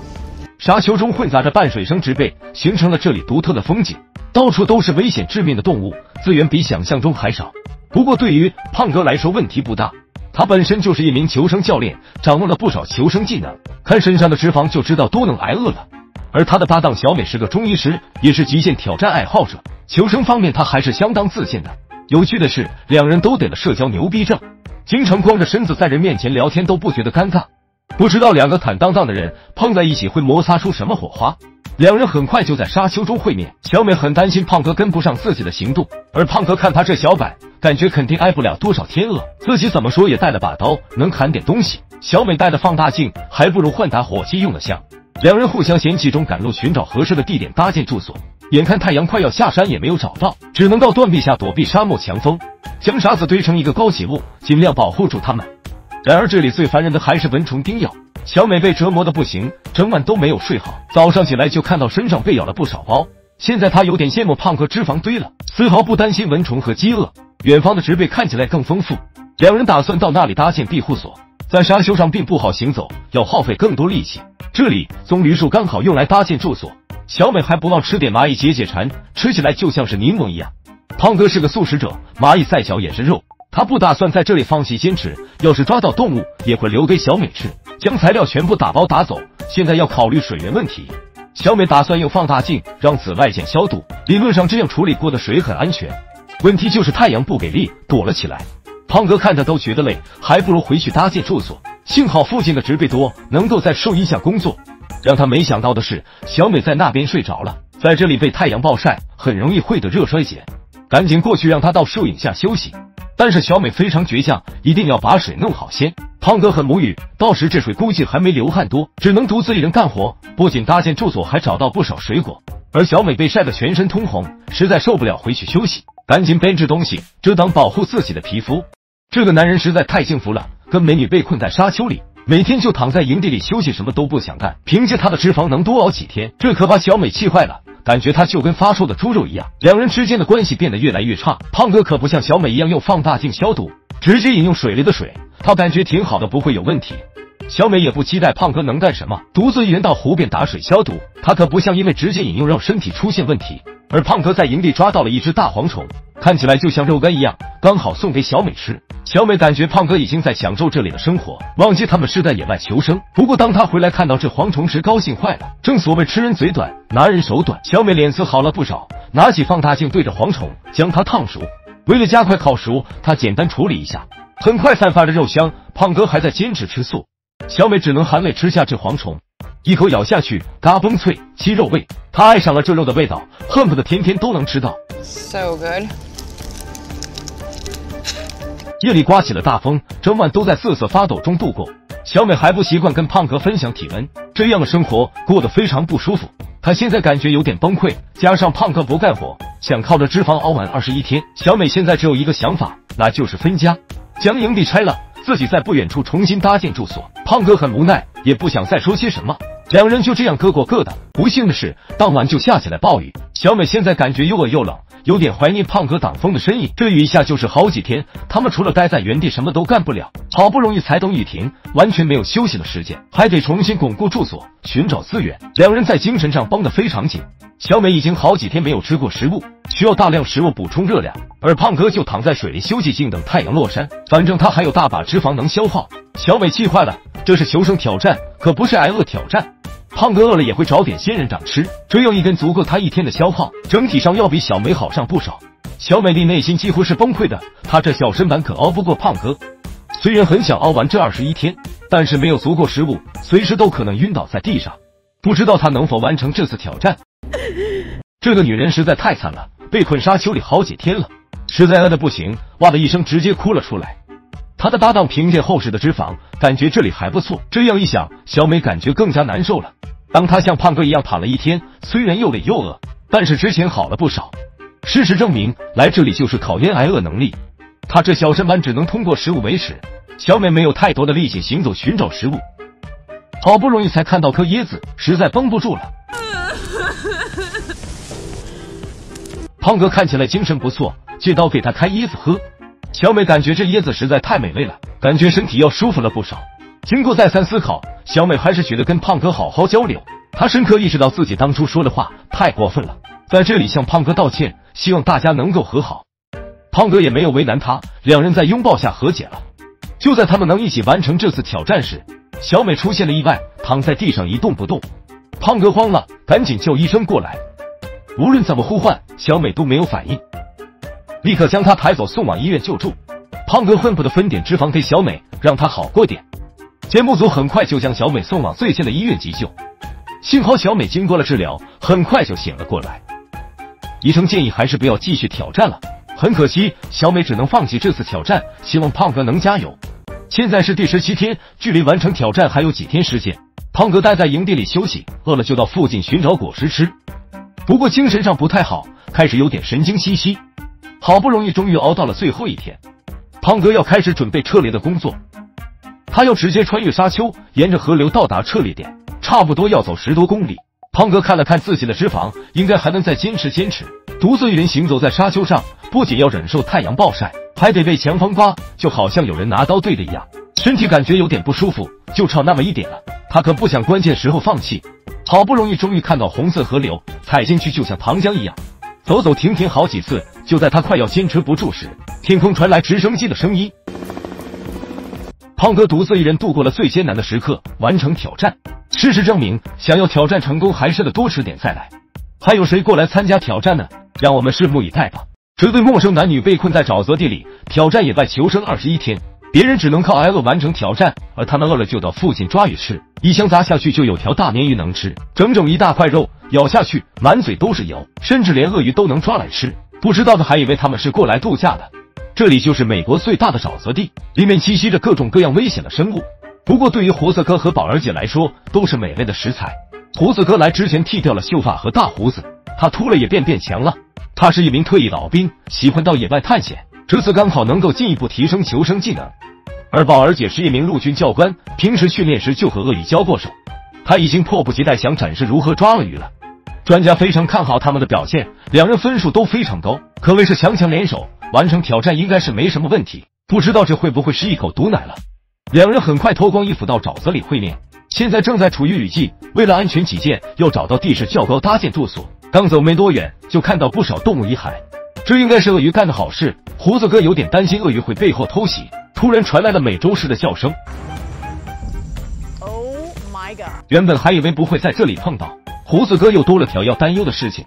沙丘中混杂着半水生植被，形成了这里独特的风景。到处都是危险致命的动物，资源比想象中还少。不过对于胖哥来说问题不大，他本身就是一名求生教练，掌握了不少求生技能，看身上的脂肪就知道多能挨饿了。而他的搭档小美是个中医师，也是极限挑战爱好者，求生方面他还是相当自信的。有趣的是，两人都得了社交牛逼症，经常光着身子在人面前聊天都不觉得尴尬。不知道两个坦荡荡的人碰在一起会摩擦出什么火花。两人很快就在沙丘中会面。小美很担心胖哥跟不上自己的行动，而胖哥看他这小板，感觉肯定挨不了多少天饿。自己怎么说也带了把刀，能砍点东西。小美带的放大镜，还不如换打火机用的香。两人互相嫌弃中赶路，寻找合适的地点搭建住所。眼看太阳快要下山，也没有找到，只能到断壁下躲避沙漠强风，将沙子堆成一个高起物，尽量保护住他们。然而这里最烦人的还是蚊虫叮咬。小美被折磨的不行，整晚都没有睡好。早上起来就看到身上被咬了不少包。现在她有点羡慕胖哥脂肪堆了，丝毫不担心蚊虫和饥饿。远方的植被看起来更丰富，两人打算到那里搭建庇护所。在沙丘上并不好行走，要耗费更多力气。这里棕榈树刚好用来搭建住所。小美还不忘吃点蚂蚁解解馋，吃起来就像是柠檬一样。胖哥是个素食者，蚂蚁再小也是肉。他不打算在这里放弃坚持，要是抓到动物也会留给小美吃。将材料全部打包打走，现在要考虑水源问题。小美打算用放大镜让紫外线消毒，理论上这样处理过的水很安全。问题就是太阳不给力，躲了起来。胖哥看着都觉得累，还不如回去搭建住所。幸好附近的植被多，能够在树荫下工作。让他没想到的是，小美在那边睡着了，在这里被太阳暴晒，很容易会得热衰竭。赶紧过去让她到树影下休息。但是小美非常倔强，一定要把水弄好先。胖哥很无语，到时这水估计还没流汗多，只能独自一人干活。不仅搭建住所，还找到不少水果。而小美被晒得全身通红，实在受不了，回去休息。赶紧编织东西，遮挡保护自己的皮肤。这个男人实在太幸福了，跟美女被困在沙丘里，每天就躺在营地里休息，什么都不想干。凭借他的脂肪能多熬几天，这可把小美气坏了。感觉他就跟发臭的猪肉一样，两人之间的关系变得越来越差。胖哥可不像小美一样用放大镜消毒，直接饮用水里的水，他感觉挺好的，不会有问题。小美也不期待胖哥能干什么，独自一人到湖边打水消毒。他可不像因为直接饮用让身体出现问题。而胖哥在营地抓到了一只大蝗虫，看起来就像肉干一样，刚好送给小美吃。小美感觉胖哥已经在享受这里的生活，忘记他们是在野外求生。不过当他回来看到这蝗虫时，高兴坏了。正所谓吃人嘴短，拿人手短。小美脸色好了不少，拿起放大镜对着蝗虫，将它烫熟。为了加快烤熟，她简单处理一下，很快散发着肉香。胖哥还在坚持吃素，小美只能含泪吃下这蝗虫，一口咬下去，嘎嘣脆，鸡肉味。他爱上了这肉的味道，恨不得天天都能吃到。So good. 夜里刮起了大风，整晚都在瑟瑟发抖中度过。小美还不习惯跟胖哥分享体温，这样的生活过得非常不舒服。她现在感觉有点崩溃，加上胖哥不干活，想靠着脂肪熬完二十一天。小美现在只有一个想法，那就是分家，将营地拆了，自己在不远处重新搭建住所。胖哥很无奈，也不想再说些什么，两人就这样各过各的。不幸的是，当晚就下起了暴雨。小美现在感觉又饿又冷。有点怀念胖哥挡风的身影，这雨一下就是好几天，他们除了待在原地什么都干不了。好不容易才等雨停，完全没有休息的时间，还得重新巩固住所，寻找资源。两人在精神上绷得非常紧。小美已经好几天没有吃过食物，需要大量食物补充热量，而胖哥就躺在水里休息，静等太阳落山。反正他还有大把脂肪能消耗。小美气坏了，这是求生挑战，可不是挨饿挑战。胖哥饿了也会找点仙人掌吃，只有一根足够他一天的消耗，整体上要比小美好上不少。小美丽内心几乎是崩溃的，她这小身板可熬不过胖哥。虽然很想熬完这二十一天，但是没有足够食物，随时都可能晕倒在地上。不知道她能否完成这次挑战。这个女人实在太惨了，被困沙丘里好几天了，实在饿得不行，哇的一声直接哭了出来。她的搭档凭借厚实的脂肪，感觉这里还不错。这样一想，小美感觉更加难受了。当她像胖哥一样躺了一天，虽然又累又饿，但是之前好了不少。事实证明，来这里就是考验挨饿能力。他这小身板只能通过食物维持。小美没有太多的力气行走寻找食物，好不容易才看到颗椰子，实在绷不住了。胖哥看起来精神不错，借刀给他开椰子喝。小美感觉这椰子实在太美味了，感觉身体要舒服了不少。经过再三思考，小美还是觉得跟胖哥好好交流。她深刻意识到自己当初说的话太过分了，在这里向胖哥道歉，希望大家能够和好。胖哥也没有为难她，两人在拥抱下和解了。就在他们能一起完成这次挑战时，小美出现了意外，躺在地上一动不动。胖哥慌了，赶紧叫医生过来。无论怎么呼唤，小美都没有反应，立刻将她抬走送往医院救助。胖哥恨不得分点脂肪给小美，让她好过点。节目组很快就将小美送往最近的医院急救。幸好小美经过了治疗，很快就醒了过来。医生建议还是不要继续挑战了。很可惜，小美只能放弃这次挑战。希望胖哥能加油。现在是第十七天，距离完成挑战还有几天时间。胖哥待在营地里休息，饿了就到附近寻找果实吃。不过精神上不太好，开始有点神经兮兮。好不容易，终于熬到了最后一天，胖哥要开始准备撤离的工作。他要直接穿越沙丘，沿着河流到达撤离点，差不多要走十多公里。胖哥看了看自己的脂肪，应该还能再坚持坚持。独自一人行走在沙丘上。不仅要忍受太阳暴晒，还得被强风刮，就好像有人拿刀对着一样，身体感觉有点不舒服，就差那么一点了。他可不想关键时候放弃。好不容易，终于看到红色河流，踩进去就像糖浆一样，走走停停好几次。就在他快要坚持不住时，天空传来直升机的声音。胖哥独自一人度过了最艰难的时刻，完成挑战。事实证明，想要挑战成功，还是得多吃点再来。还有谁过来参加挑战呢？让我们拭目以待吧。这对陌生男女被困在沼泽地里挑战野外求生二十一天，别人只能靠挨饿完成挑战，而他们饿了就到附近抓鱼吃，一枪砸下去就有条大鲶鱼能吃，整整一大块肉，咬下去满嘴都是油，甚至连鳄鱼都能抓来吃。不知道的还以为他们是过来度假的。这里就是美国最大的沼泽地，里面栖息着各种各样危险的生物。不过对于胡子哥和宝儿姐来说，都是美味的食材。胡子哥来之前剃掉了秀发和大胡子，他秃了也变变强了。他是一名退役老兵，喜欢到野外探险，这次刚好能够进一步提升求生技能。而宝儿姐是一名陆军教官，平时训练时就和鳄鱼交过手，他已经迫不及待想展示如何抓鳄鱼了。专家非常看好他们的表现，两人分数都非常高，可谓是强强联手，完成挑战应该是没什么问题。不知道这会不会是一口毒奶了？两人很快脱光衣服到沼泽里会面，现在正在处于雨季，为了安全起见，要找到地势较高搭建住所。刚走没多远，就看到不少动物遗骸，这应该是鳄鱼干的好事。胡子哥有点担心鳄鱼会背后偷袭，突然传来了美洲狮的叫声。原本还以为不会在这里碰到，胡子哥又多了条要担忧的事情。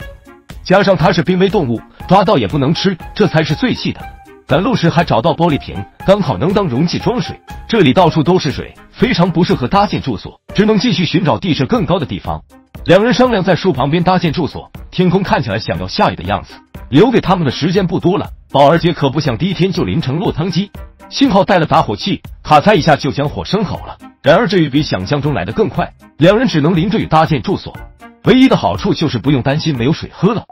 加上它是濒危动物，抓到也不能吃，这才是最气的。赶路时还找到玻璃瓶，刚好能当容器装水。这里到处都是水，非常不适合搭建住所，只能继续寻找地势更高的地方。两人商量在树旁边搭建住所。天空看起来想要下雨的样子，留给他们的时间不多了。宝儿姐可不想第一天就淋成落汤鸡，幸好带了打火器，咔嚓一下就将火生好了。然而这雨比想象中来的更快，两人只能淋着雨搭建住所。唯一的好处就是不用担心没有水喝了。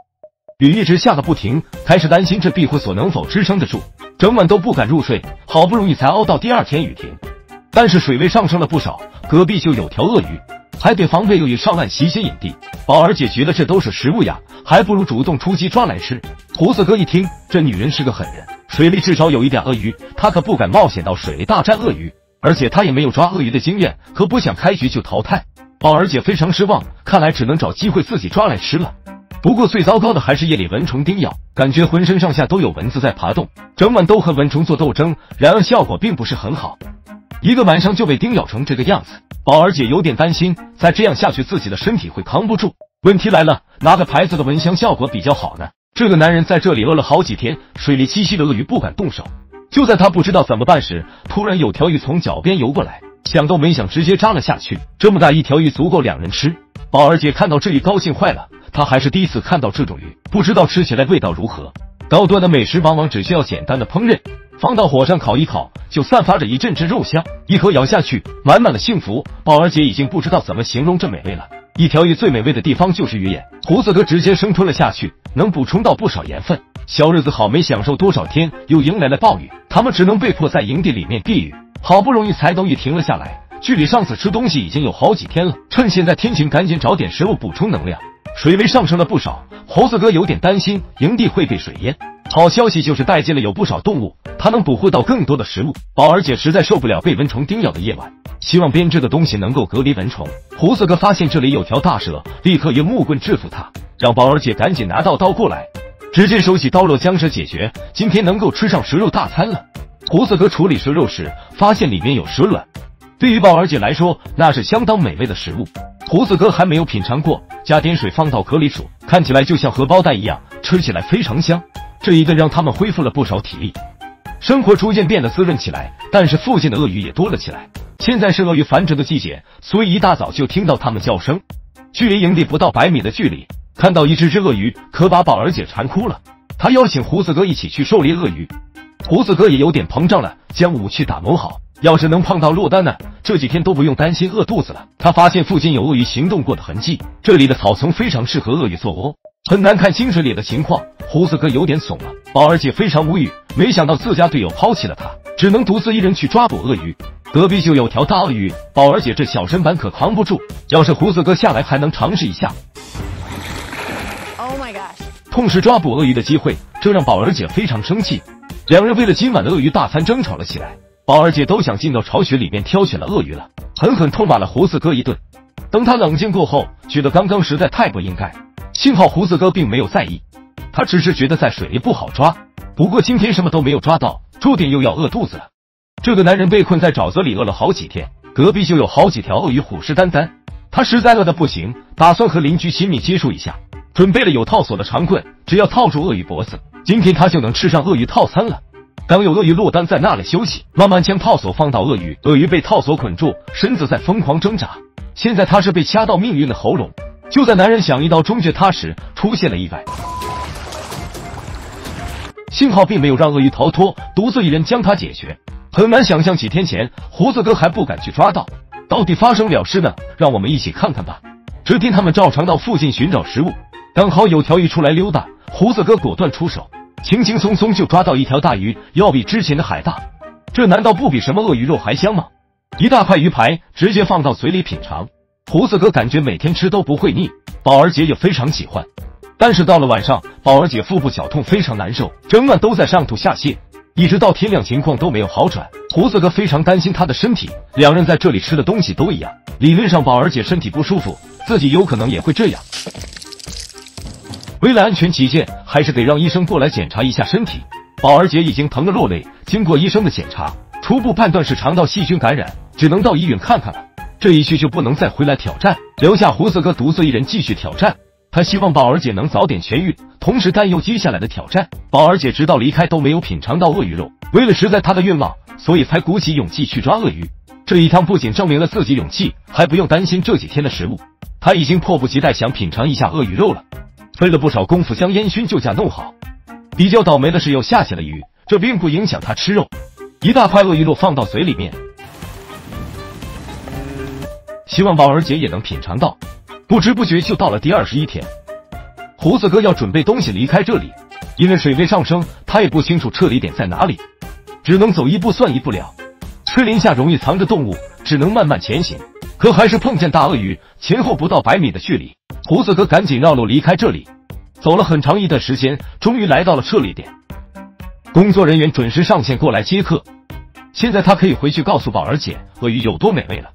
雨一直下个不停，开始担心这庇护所能否支撑得住，整晚都不敢入睡。好不容易才熬到第二天雨停，但是水位上升了不少，隔壁就有条鳄鱼。还得防备鳄鱼上岸袭击营地。宝儿姐觉得这都是食物呀，还不如主动出击抓来吃。胡子哥一听，这女人是个狠人，水里至少有一点鳄鱼，他可不敢冒险到水里大战鳄鱼，而且他也没有抓鳄鱼的经验，可不想开局就淘汰。宝儿姐非常失望，看来只能找机会自己抓来吃了。不过最糟糕的还是夜里蚊虫叮咬，感觉浑身上下都有蚊子在爬动，整晚都和蚊虫做斗争，然而效果并不是很好。一个晚上就被叮咬成这个样子，宝儿姐有点担心，再这样下去自己的身体会扛不住。问题来了，哪个牌子的蚊香效果比较好呢？这个男人在这里饿了好几天，水里栖息的鳄鱼不敢动手。就在他不知道怎么办时，突然有条鱼从脚边游过来，想都没想直接扎了下去。这么大一条鱼足够两人吃。宝儿姐看到这里高兴坏了，她还是第一次看到这种鱼，不知道吃起来味道如何。高端的美食往往只需要简单的烹饪。放到火上烤一烤，就散发着一阵阵肉香。一口咬下去，满满的幸福。宝儿姐已经不知道怎么形容这美味了。一条鱼最美味的地方就是鱼眼，胡子哥直接生吞了下去，能补充到不少盐分。小日子好没享受多少天，又迎来了暴雨，他们只能被迫在营地里面避雨。好不容易才等雨停了下来，距离上次吃东西已经有好几天了。趁现在天晴，赶紧找点食物补充能量。水位上升了不少，猴子哥有点担心营地会被水淹。好消息就是带进了有不少动物，它能捕获到更多的食物。宝儿姐实在受不了被蚊虫叮咬的夜晚，希望编织的东西能够隔离蚊虫。胡子哥发现这里有条大蛇，立刻用木棍制服它，让宝儿姐赶紧拿到刀过来，直接手起刀落将蛇解决。今天能够吃上蛇肉大餐了。胡子哥处理蛇肉时，发现里面有蛇卵，对于宝儿姐来说，那是相当美味的食物。胡子哥还没有品尝过，加点水放到壳里煮，看起来就像荷包蛋一样，吃起来非常香。这一顿让他们恢复了不少体力，生活逐渐变得滋润起来。但是附近的鳄鱼也多了起来。现在是鳄鱼繁殖的季节，所以一大早就听到它们叫声。距离营地不到百米的距离，看到一只只鳄鱼，可把宝儿姐馋哭了。他邀请胡子哥一起去狩猎鳄鱼。胡子哥也有点膨胀了，将武器打磨好。要是能碰到落单呢，这几天都不用担心饿肚子了。他发现附近有鳄鱼行动过的痕迹，这里的草丛非常适合鳄鱼做窝。很难看清水里的情况，胡子哥有点怂了。宝儿姐非常无语，没想到自家队友抛弃了他，只能独自一人去抓捕鳄鱼。隔壁就有条大鳄鱼，宝儿姐这小身板可扛不住。要是胡子哥下来，还能尝试一下。Oh my gosh！痛失抓捕鳄鱼的机会，这让宝儿姐非常生气。两人为了今晚的鳄鱼大餐争吵了起来。宝儿姐都想进到巢穴里面挑选了鳄鱼了，狠狠痛骂了胡子哥一顿。等他冷静过后，觉得刚刚实在太不应该。幸好胡子哥并没有在意，他只是觉得在水里不好抓。不过今天什么都没有抓到，注定又要饿肚子了。这个男人被困在沼泽里饿了好几天，隔壁就有好几条鳄鱼虎视眈眈。他实在饿得不行，打算和邻居亲密接触一下，准备了有套索的长棍，只要套住鳄鱼脖子，今天他就能吃上鳄鱼套餐了。当有鳄鱼落单在那里休息，慢慢将套索放到鳄鱼，鳄鱼被套索捆住，身子在疯狂挣扎。现在他是被掐到命运的喉咙。就在男人想一刀终结他时，出现了意外。幸好并没有让鳄鱼逃脱，独自一人将他解决。很难想象几天前胡子哥还不敢去抓到，到底发生了事呢？让我们一起看看吧。这天他们照常到附近寻找食物，刚好有条鱼出来溜达，胡子哥果断出手，轻轻松松就抓到一条大鱼，要比之前的还大。这难道不比什么鳄鱼肉还香吗？一大块鱼排直接放到嘴里品尝。胡子哥感觉每天吃都不会腻，宝儿姐也非常喜欢。但是到了晚上，宝儿姐腹部绞痛，非常难受，整晚都在上吐下泻，一直到天亮，情况都没有好转。胡子哥非常担心她的身体，两人在这里吃的东西都一样。理论上，宝儿姐身体不舒服，自己有可能也会这样。为了安全起见，还是得让医生过来检查一下身体。宝儿姐已经疼得落泪，经过医生的检查，初步判断是肠道细菌感染，只能到医院看看了。这一去就不能再回来挑战，留下胡子哥独自一人继续挑战。他希望宝儿姐能早点痊愈，同时担忧接下来的挑战。宝儿姐直到离开都没有品尝到鳄鱼肉，为了实在她的愿望，所以才鼓起勇气去抓鳄鱼。这一趟不仅证明了自己勇气，还不用担心这几天的食物。他已经迫不及待想品尝一下鳄鱼肉了，费了不少功夫将烟熏就架弄好。比较倒霉的是又下起了雨，这并不影响他吃肉。一大块鳄鱼肉放到嘴里面。希望宝儿姐也能品尝到。不知不觉就到了第二十一天，胡子哥要准备东西离开这里，因为水位上升，他也不清楚撤离点在哪里，只能走一步算一步了。翠林下容易藏着动物，只能慢慢前行。可还是碰见大鳄鱼，前后不到百米的距离，胡子哥赶紧绕路离开这里。走了很长一段时间，终于来到了撤离点。工作人员准时上线过来接客。现在他可以回去告诉宝儿姐，鳄鱼有多美味了。